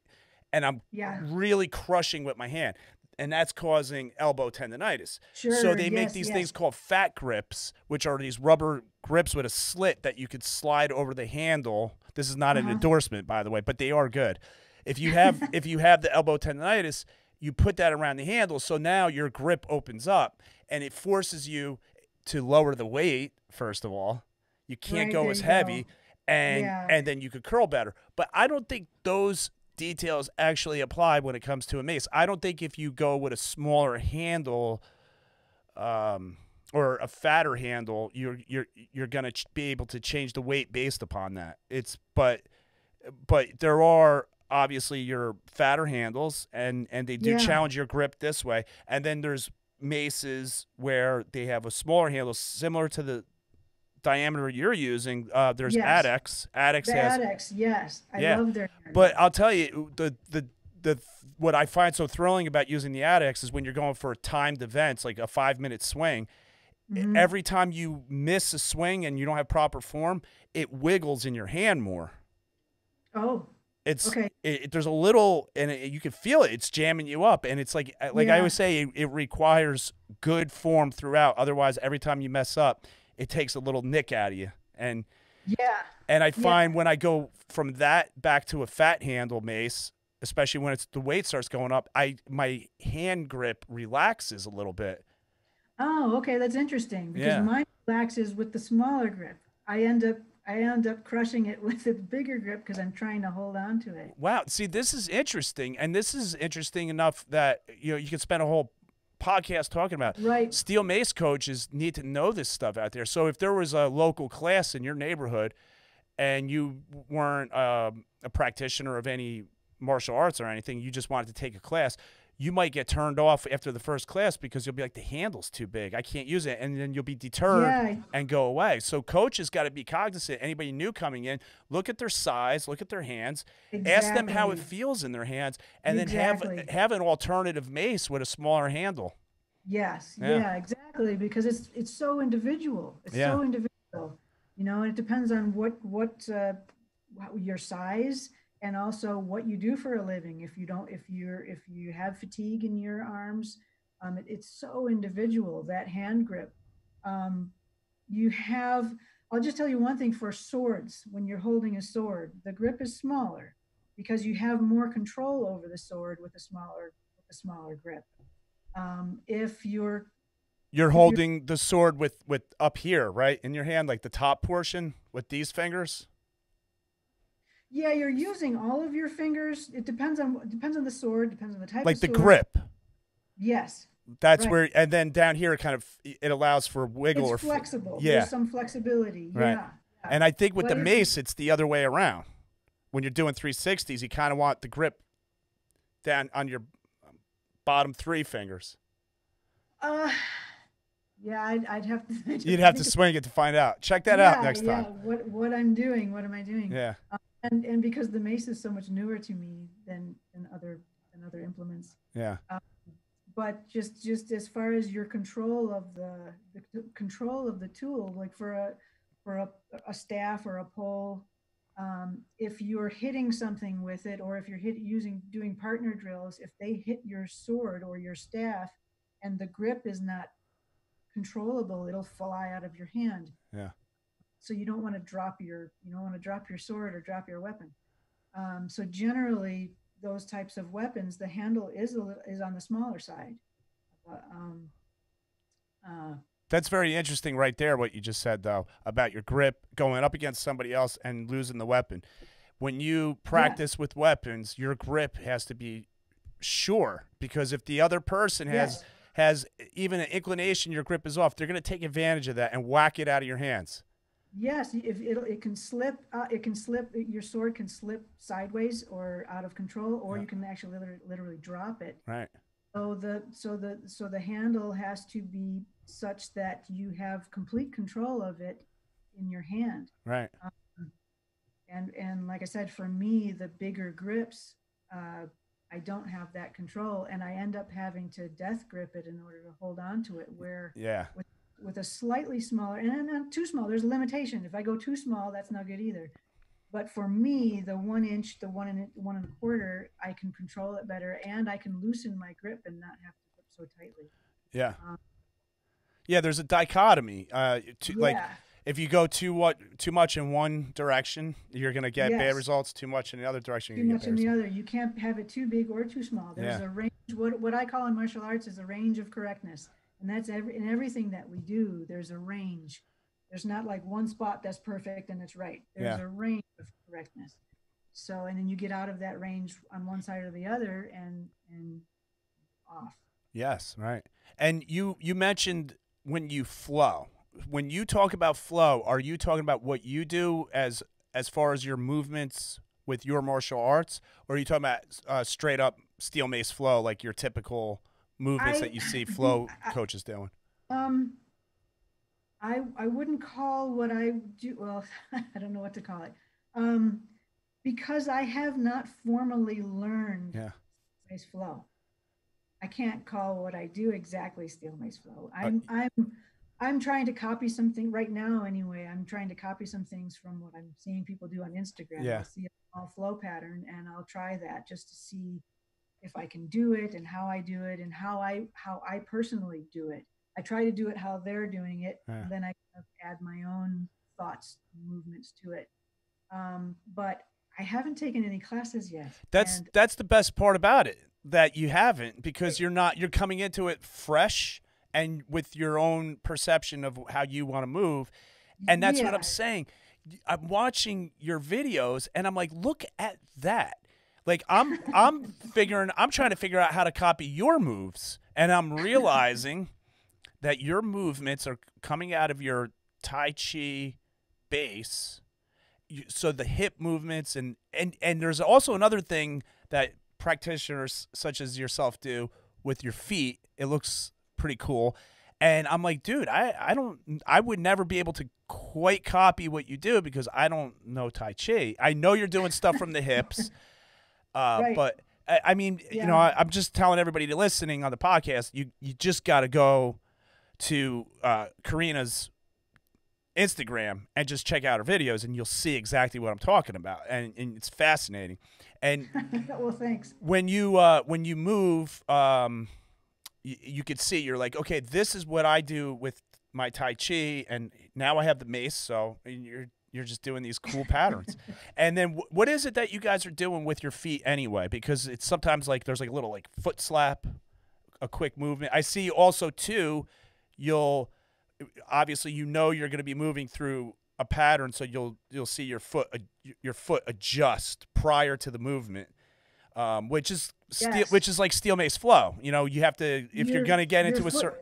and I'm Yeah. really crushing with my hand. And that's causing elbow tendonitis. so Sure, they make these yes. things called fat grips, which are these rubber grips with a slit that you could slide over the handle. This is not an Uh-huh. endorsement, by the way, but they are good. If you have if you have the elbow tendonitis, you put that around the handle, so now your grip opens up and it forces you to lower the weight. First of all, you can't Right, go as heavy, go. and Yeah. and then you could curl better. But I don't think those details actually apply when it comes to a mace. I don't think if you go with a smaller handle, um, or a fatter handle, you're you're you're gonna ch- be able to change the weight based upon that. It's but but there are obviously your fatter handles and and they do Yeah. challenge your grip this way and then there's maces where they have a smaller handle similar to the diameter you're using uh, there's Yes. adex adex The has Adex, yes, I Yeah, love their. but I'll tell you the the the what I find so thrilling about using the Adex is when you're going for a timed events like a five minute swing. e- Mhm. Every time you miss a swing and you don't have proper form, it wiggles in your hand more. oh, It's Okay. it, it- there's a little and it, you can feel it. It's jamming you up, and it's like uh, like I always say, it, requires good form throughout. Otherwise, every time you mess up, it takes a little nick out of you. And yeah, and I find when I go from that back to a fat handle mace, especially when it's the weight starts going up, I my hand grip relaxes a little bit. Oh, okay, that's interesting because Yeah. mine relaxes with the smaller grip. I end up I end up crushing it with a bigger grip because I'm trying to hold on to it. Wow, see, this is interesting, and this is interesting enough that you know you could spend a whole podcast talking about. Right. Steel mace coaches need to know this stuff out there. So if there was a local class in your neighborhood, and you weren't um, a practitioner of any martial arts or anything, you just wanted to take a class. You might get turned off after the first class because you'll be like, the handle's too big. I can't use it. And then you'll be deterred Yeah. and go away. So coaches got to be cognizant. Anybody new coming in, look at their size, look at their hands, ask them how it feels in their hands, and Exactly. then have have an alternative mace with a smaller handle. Yes, Yeah. yeah. exactly. Because it's it's so individual. It's Yeah. so individual. You know, and it depends on what what uh, your size and also what you do for a living. If you don't, if you're if you have fatigue in your arms, um, it, it's so individual that hand grip. Um, you have. I'll just tell you one thing for swords. When you're holding a sword, the grip is smaller because you have more control over the sword with a smaller with a smaller grip. Um, if you're You're holding the sword with with up here, right, in your hand, like the top portion with these fingers. Yeah, you're using all of your fingers. It depends on depends on the sword, depends on the type. Like the grip. Yes, That's Right. where, and then down here, it kind of it allows for wiggle it's or flexible. Yeah. There's some flexibility. Right. Yeah. And I think with What the mace, it's the other way around. When you're doing 360s, you kind of want the grip down on your bottom three fingers. Uh, yeah, I'd, I'd have to. You'd have to swing it to find out. Check that yeah, out next yeah. time. What what I'm doing? What am I doing? Yeah. And and because the mace is so much newer to me than than other than other implements. Yeah. but just just as far as your control of the, the control of the tool like for a for a, a staff or a pole um, if you're hitting something with it or if you're hit using doing partner drills if they hit your sword or your staff and the grip is not controllable it'll fly out of your hand Yeah. So you don't want to drop your you don't want to drop your sword or drop your weapon um, so generally those types of weapons the handle is a, is on the smaller side um, uh, That's very interesting right there, what you just said, though, about your grip going up against somebody else and losing the weapon. When you practice with weapons, your grip has to be sure because if the other person has Yes. has even an inclination your grip is off, they're going to take advantage of that and whack it out of your hands. Yes if it, it can slip uh, it can slip your sword can slip sideways or out of control or Yeah. you can actually literally, literally drop it Right. So the so the so the handle has to be such that you have complete control of it in your hand. Right. And and like I said, for me, the bigger grips, uh, I don't have that control, and I end up having to death grip it in order to hold on to it. Where Yeah. with a slightly smaller and not too small, there's a limitation. If I go too small, that's not good either. But for me, the one inch, the one and one and a quarter, I can control it better, and I can loosen my grip and not have to grip so tightly. Yeah. Um, Yeah, there's a dichotomy. Uh, to, like if you go too what too much in one direction, you're gonna get bad results. Too much in the other direction, too you're much in get the other. You can't have it too big or too small. There's Yeah. a range. What what I call in martial arts is a range of correctness, and that's every in everything that we do. There's a range. There's not like one spot that's perfect and it's right. There's Yeah. a range of correctness. So and then you get out of that range on one side or the other and and off. Yes, right. And you you mentioned when you flow. When you talk about flow, are you talking about what you do as as far as your movements with your martial arts, or are you talking about uh, straight up steel mace flow, like your typical movements I- that you see flow I- coaches doing? Um, I I wouldn't call what I do. Well, I don't know what to call it. Um, because I have not formally learned Yeah. mace flow. I can't call what I do exactly steel mace flow. I'm I'm I'm trying to copy something right now. Anyway, I'm trying to copy some things from what I'm seeing people do on Instagram. Yeah. I'll see a small flow pattern, and I'll try that just to see if I can do it and how I do it and how I how I personally do it. I try to do it how they're doing it, Yeah. and then I kind of add my own thoughts, movements to it. Um, but I haven't taken any classes yet. That's and that's the best part about it that you haven't because you're not you're coming into it fresh and with your own perception of how you want to move. And that's what I'm saying. I'm watching your videos and I'm like, look at that. Like I'm I'm figuring I'm trying to figure out how to copy your moves and I'm realizing that your movements are coming out of your tai chi base so the hip movements and and and there's also another thing that practitioners such as yourself do with your feet. It looks pretty cool. And i'm like dude i i don't i would never be able to quite copy what you do because i don't know tai chi. I know you're doing stuff from the hips uh Right. but I, I mean you know I, i'm just telling everybody to listening on the podcast you you just got to go to uh Carina's Instagram and just check out her videos, and you'll see exactly what I'm talking about, and, and it's fascinating. And well, thanks. when you uh, when you move, um, you, you could see you're like, okay, this is what I do with my tai chi, and now I have the mace, so and you're you're just doing these cool patterns. and then wh- what is it that you guys are doing with your feet anyway? Because it's sometimes like there's like a little like foot slap, a quick movement. I see also too you'll obviously you know you're going to be moving through a pattern, so you'll you'll see your foot your foot adjust prior to the movement, um, which is steel, which is like steel mace flow. You know, you have to if you're going to get your into a foot- certain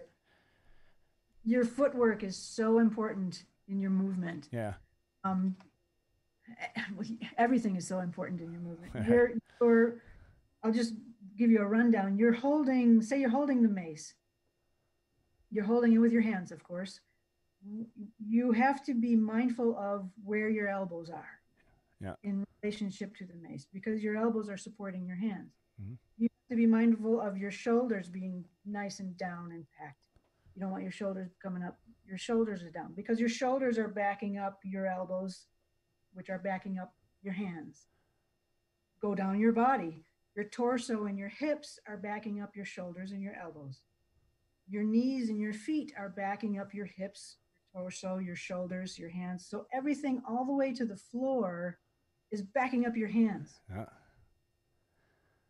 Your footwork is so important in your movement. yeah um, everything is so important in your movement. You're, you're, I'll just give you a rundown. You're holding, say, you're holding the mace. You're holding it with your hands, of course. You have to be mindful of where your elbows are Yeah. in relationship to the mace because your elbows are supporting your hands. Mhm. You have to be mindful of your shoulders being nice and down and packed. You don't want your shoulders coming up. Your shoulders are down because your shoulders are backing up your elbows, which are backing up your hands. Go down your body. Your torso and your hips are backing up your shoulders and your elbows. Your knees and your feet are backing up your hips, your torso, your shoulders, your hands. So everything all the way to the floor is backing up your hands yeah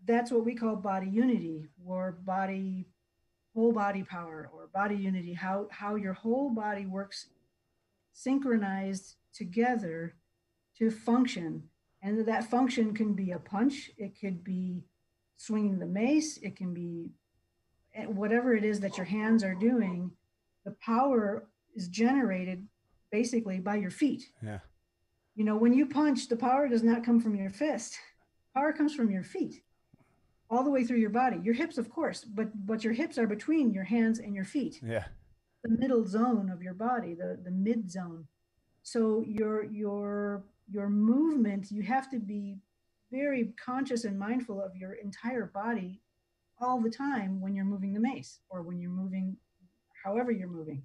that's what we call body unity or body whole body power or body unity how how your whole body works synchronized together to function. And that function can be a punch it could be swinging the mace it can be eh, whatever it is that your hands are doing the power is generated basically by your feet. Yeah. You know, when you punch, the power does not come from your fist. Power comes from your feet, all the way through your body. Your hips, of course, but but your hips are between your hands and your feet, yeah the middle zone of your body, the the mid zone. So your your your movement, you have to be very conscious and mindful of your entire body all the time when you're moving the mace or when you're moving however you're moving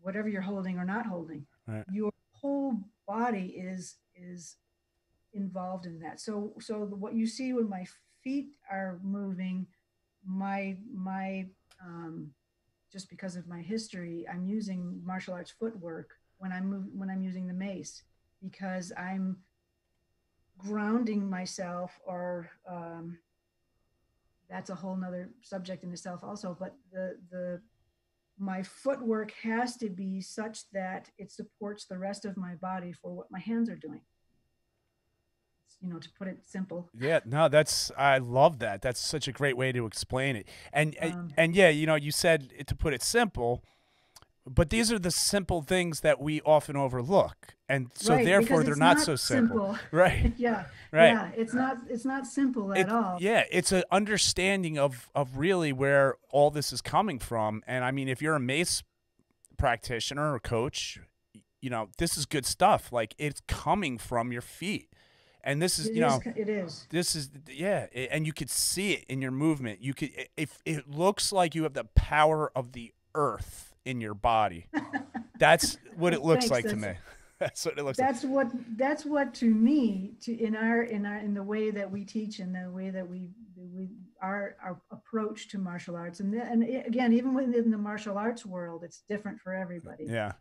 whatever you're holding or not holding Right. your whole body is is involved in that so so what you see when my feet are moving my my um just because of my history i'm using martial arts footwork when i'm move, when i'm using the mace because i'm grounding myself or um that's a whole nother subject in itself also but the the my footwork has to be such that it supports the rest of my body for what my hands are doing you know to put it simple Yeah, no, that's I love that. That's such a great way to explain it. And and, Um, and yeah, you know, you said it, to put it simple, but these are the simple things that we often overlook, and so Right, therefore they're not, not so simple, simple. right? yeah Right. yeah it's not it's not simple at all Yeah, it's an understanding of of really where all this is coming from, and I mean, if you're a mace practitioner or coach, you know, this is good stuff. Like it's coming from your feet, and this is It you know. is- it is. this is yeah and you could see it in your movement. You could if it looks like you have the power of the earth in your body. That's what it looks Thanks, like to me. That's- what it looks like. That's what that's what to me to in our in our in the way that we teach and the way that we we our our approach to martial arts. And the, and again even within the martial arts world it's different for everybody. Yeah.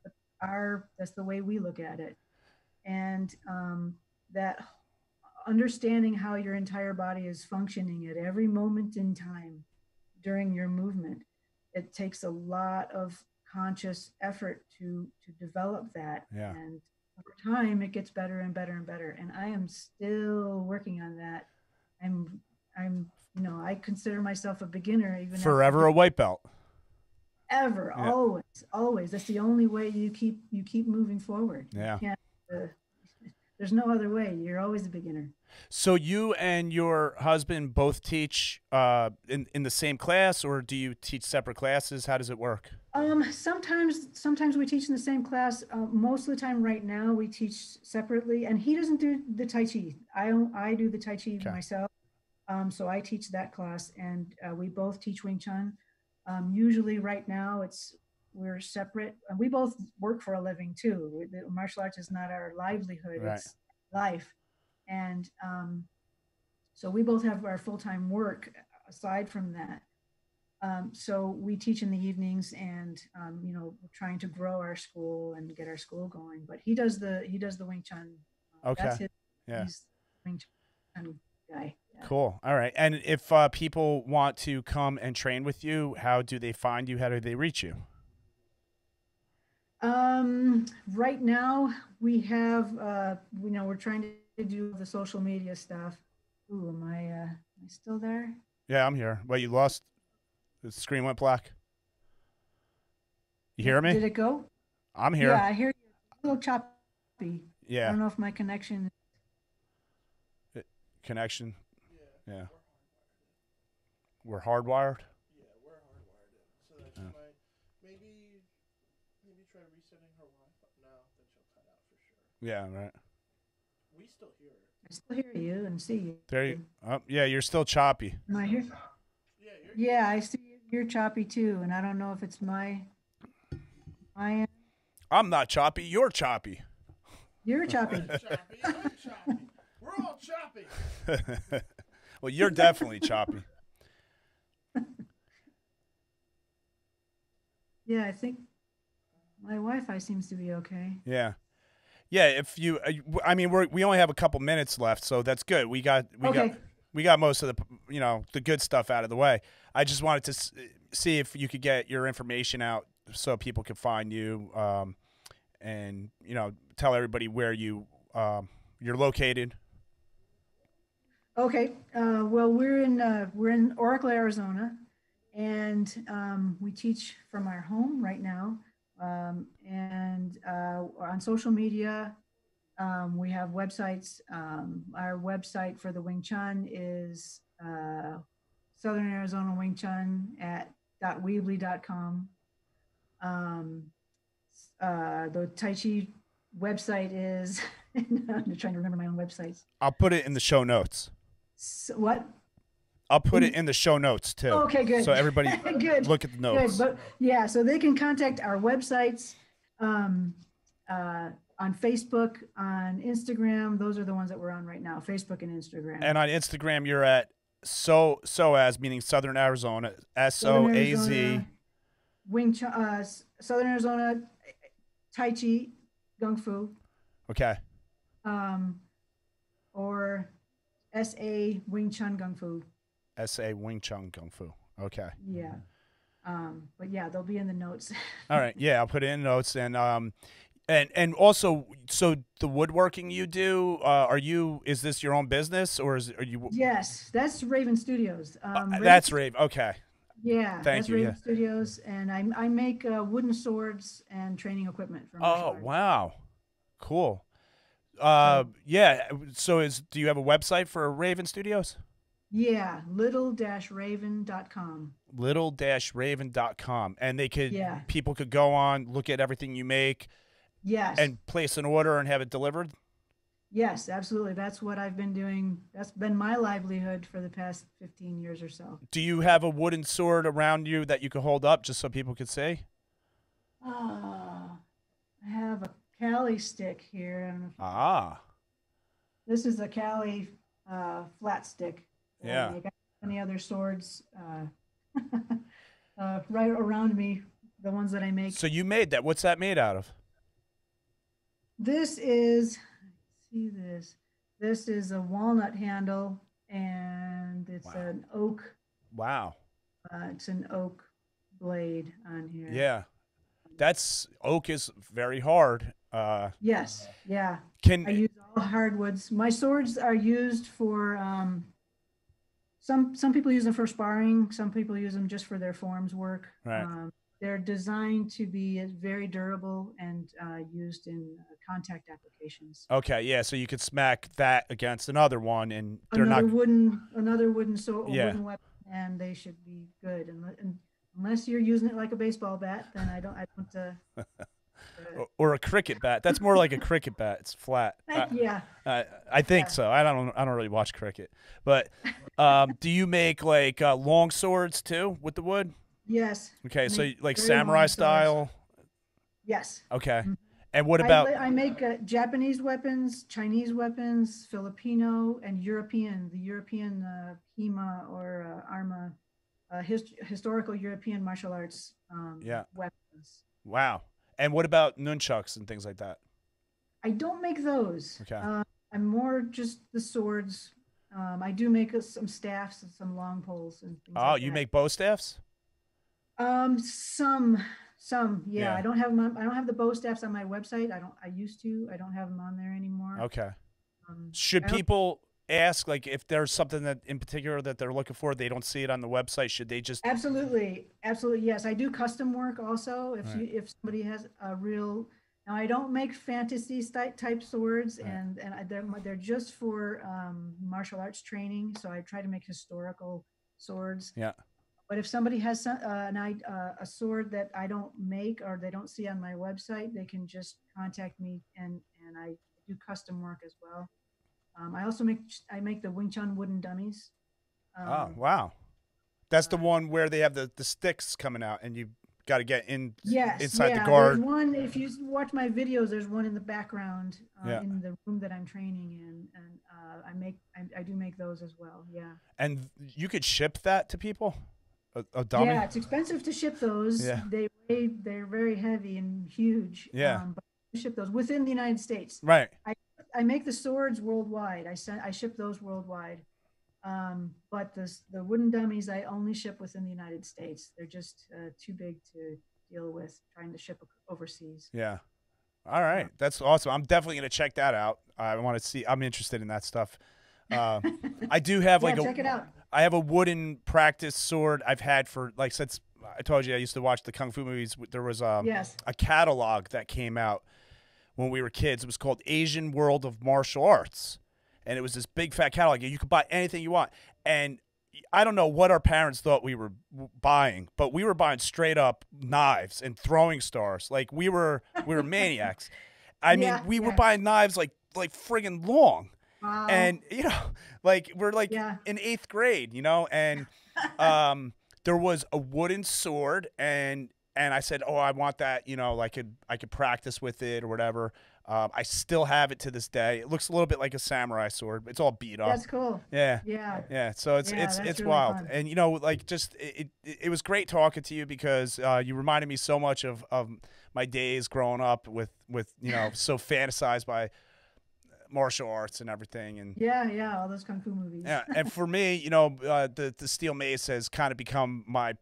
Our that's the way we look at it. And um, that understanding how your entire body is functioning at every moment in time during your movement it takes a lot of conscious effort to to develop that Yeah. and over time it gets better and better and better and i am still working on that i'm i'm you know i consider myself a beginner even forever a white belt ever Yeah. always always that's the only way you keep you keep moving forward Yeah. Uh, there's no other way. You're always a beginner. So you and your husband both teach uh, in, in the same class or do you teach separate classes? How does it work? Um sometimes sometimes we teach in the same class. Uh, most of the time right now we teach separately and he doesn't do the tai chi. I don't i do the tai chi Okay. myself. Um, so i teach that class and uh, we both teach wing chun. Um, usually right now it's we're separate and we both work for a living too. Martial arts is not our livelihood Right. it's life. And um, so we both have our full-time work aside from that. Um, so we teach in the evenings and um, you know we're trying to grow our school and get our school going. But he does the he does the wing chun uh, that's Okay. his, yeah. wing chun guy yeah. cool. All right. And if uh, people want to come and train with you how do they find you? How do they reach you Um, right now we have, uh, you know, we're trying to do the social media stuff. Ooh, am I, uh, am I still there? Yeah, I'm here. Wait, you lost? The screen went black. You hear me? Did it go? I'm here. Yeah, I hear you. A little choppy. Yeah. I don't know if my connection. Connection. Yeah. We're hardwired. Yeah, we're hardwired in, so that she Yeah. might maybe maybe try resetting her Wi-Fi. No, then she'll cut out for sure. Yeah, right. We still hear. I still hear you and see you. There you. Oh, yeah, you're still choppy. Am I here? Yeah, Yeah, I see you. you're choppy too, and I don't know if it's my my end. I'm not choppy. You're choppy. You're choppy. choppy. I'm choppy. We're all choppy. well, you're definitely choppy. yeah, I think my Wi-Fi seems to be okay. Yeah. Yeah, if you, uh, I mean, we're, we only have a couple minutes left, so that's good. We got, we Okay. got, we got most of the, you know, the good stuff out of the way. I just wanted to see if you could get your information out so people could find you, um, and you know, tell everybody where you, um, you're located. Okay. Uh, well, we're in uh, we're in Oracle, Arizona, and um, we teach from our home right now. Um, and uh, on social media, um, we have websites. Um, our website for the Wing Chun is uh, Southern Arizona Wing Chun at .weebly.com. Um, uh, the Tai Chi website is. I'm trying to remember my own websites. I'll put it in the show notes. So, what? I'll put it in the show notes too. Okay, good. So everybody Good. look at the Good, notes. but yeah, so they can contact our websites um, uh, on Facebook, on Instagram. Those are the ones that we're on right now: Facebook and Instagram. And on Instagram, you're at so so as meaning Southern Arizona, S O A Z. Wing Chun, uh, Southern Arizona, Tai Chi, Kung Fu, Okay. um, or S A Wing Chun Kung Fu. S A Wing Chun Kung Fu. Okay. Yeah. Um, but yeah, they'll be in the notes. All right. Yeah, I'll put in notes and um and and also so the woodworking you do, uh, are you is this your own business or is are you yes, that's Raven Studios. Um, uh, Raven that's Rave. Okay. Yeah, Thank that's you, Raven yeah. Studios, and I I make uh, wooden swords and training equipment for Oh, wow. Cool. Uh yeah, so is do you have a website for Raven Studios? Yeah, little-raven.com. little-raven.com and they could Yeah. people could go on, look at everything you make Yes, and place an order and have it delivered? yes, absolutely. That's what I've been doing. That's been my livelihood for the past 15 years or so. Do you have a wooden sword around you that you could hold up just so people could see? Ah, I have a Kali stick here. I don't know if Ah. this is a Kali uh, flat stick. I Yeah. I have Any other swords uh, uh, right around me? The ones that I make. So you made that. What's that made out of? This is, see this, this is a walnut handle and it's Wow. an oak, Wow. uh, it's an oak blade on here. Yeah. That's oak is very hard. Uh Yes, yeah. can I use all hardwoods. My swords are used for, um, some, some people use them for sparring. Some people use them just for their forms work. Right. Um, they're designed to be very durable and uh, used in uh, contact applications. Okay, yeah, so you could smack that against another one and they're another not wooden another wooden so Yeah. wooden weapon and they should be good and, and unless you're using it like a baseball bat then i don't i don't uh, or- or a cricket bat. That's more like a cricket bat. It's flat. I, yeah I, I think Yeah. so. I don't I don't really watch cricket. But um, do you make like uh, long swords too with the wood? yes Okay, so like samurai style. yes Okay. Mhm. And what I- about i, make uh, japanese weapons chinese weapons filipino and european the european uh, hema or uh, arma uh, his, historical european martial arts um, Yeah. weapons wow? And what about nunchucks and things like that? I don't make those. Okay. Uh, I'm more just the swords. Um, I do make uh, some staffs and some long poles and things Oh, like you that. make bow staffs? um some some. Yeah, Yeah. I don't have them. On, I don't have the bow staffs on my website. I don't. I used to. I don't have them on there anymore. Okay. Um, Should people ask like if there's something that in particular that they're looking for, they don't see it on the website? Should they just Absolutely, absolutely. Yes, I do custom work also. If Right. you, if somebody has a real, now I don't make fantasy type swords, Right. and and I, they're they're just for um, martial arts training. So I try to make historical swords. Yeah. But if somebody has some, uh, an i uh, a sword that I don't make or they don't see on my website, they can just contact me, and and I do custom work as well. Um, I also make I make the Wing Chun wooden dummies. Oh Um, wow. That's the one where they have the, the sticks coming out and you gotta get in Yes, inside yeah, the There's guard. one, if you watch my videos, there's one in the background uh, Yeah. in the room that I'm training in, and uh, I make I, I do make those as well. Yeah, And you could ship that to people? A, a dummy? yeah. It's expensive to ship those. Yeah. They weigh, they're very heavy and huge. Yeah. Um, but ship those within the United States. Right. I make the swords worldwide. I send I ship those worldwide. Um, but the the wooden dummies I only ship within the United States. They're just uh, too big to deal with trying to ship overseas. Yeah. All right. That's awesome. I'm definitely gonna check that out. I want to see I'm interested in that stuff. Uh, I do have like yeah, a check it out. I have a wooden practice sword I've had for like since I told you I used to watch the kung fu movies. There was um, Yes. a catalog that came out when we were kids. It was called Asian World of Martial Arts, and it was this big fat catalog. You could buy anything you want, and I don't know what our parents thought we were buying, but we were buying straight up knives and throwing stars. Like we were we were maniacs. I mean, Yeah, we were buying knives like like friggin' long Wow. and you know like we're like Yeah. in eighth grade you know and um there was a wooden sword and and i said oh i want that you know i could i could practice with it or whatever um, i still have it to this day it looks a little bit like a samurai sword it's all beat up That's cool. yeah Yeah. yeah, so it's Yeah, it's it's really wild, fun. and you know, like just it, it, it was great talking to you because uh, you reminded me so much of, of my days growing up with with you know so fantasized by martial arts and everything, and Yeah, yeah, all those kung fu movies. yeah, and for me, you know, uh, the the steel mace has kind of become my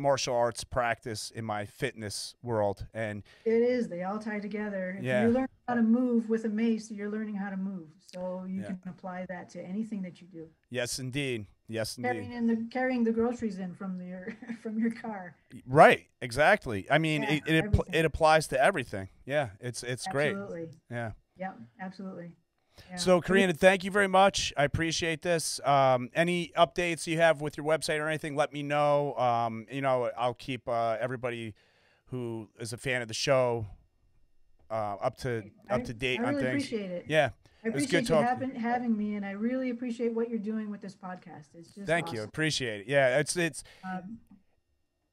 martial arts practice in my fitness world, and It is. They all tie together. If Yeah. you learn how to move with a mace, you're learning how to move. So you Yeah. can apply that to anything that you do. yes, indeed, yes, Carrying indeed, in the carrying the groceries in from your from your car. right, exactly. I mean, Yeah, it it, it applies to everything. Yeah, it's it's great. Absolutely. Yeah. Yep, absolutely. Yeah. So, Carina, thank you very much. I appreciate this. Um, any updates you have with your website or anything, let me know. Um, you know, I'll keep uh, everybody who is a fan of the show uh, up to I- up to date I on really things. appreciate it. Yeah, I was appreciate good you having, having me, and I really appreciate what you're doing with this podcast. It's just thank you. Appreciate it. Yeah, it's it's Um,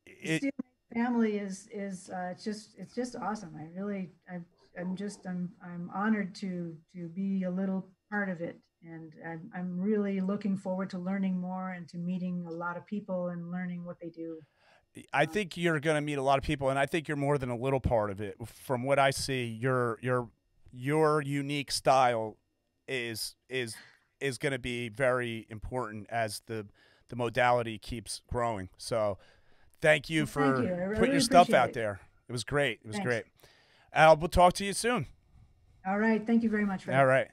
it, family is is uh, it's just it's just awesome. I really I'm I'm just I'm I'm honored to to be a little part of it, and I'm I'm really looking forward to learning more and to meeting a lot of people and learning what they do. I think you're going to meet a lot of people, and I think you're more than a little part of it. From what I see, your your your unique style is is is going to be very important as the the modality keeps growing. So, thank you for thank you. I putting your stuff out it. there. It was great. It was Thanks. great. Al, we'll talk to you soon. All right, thank you very much. Fred. All right.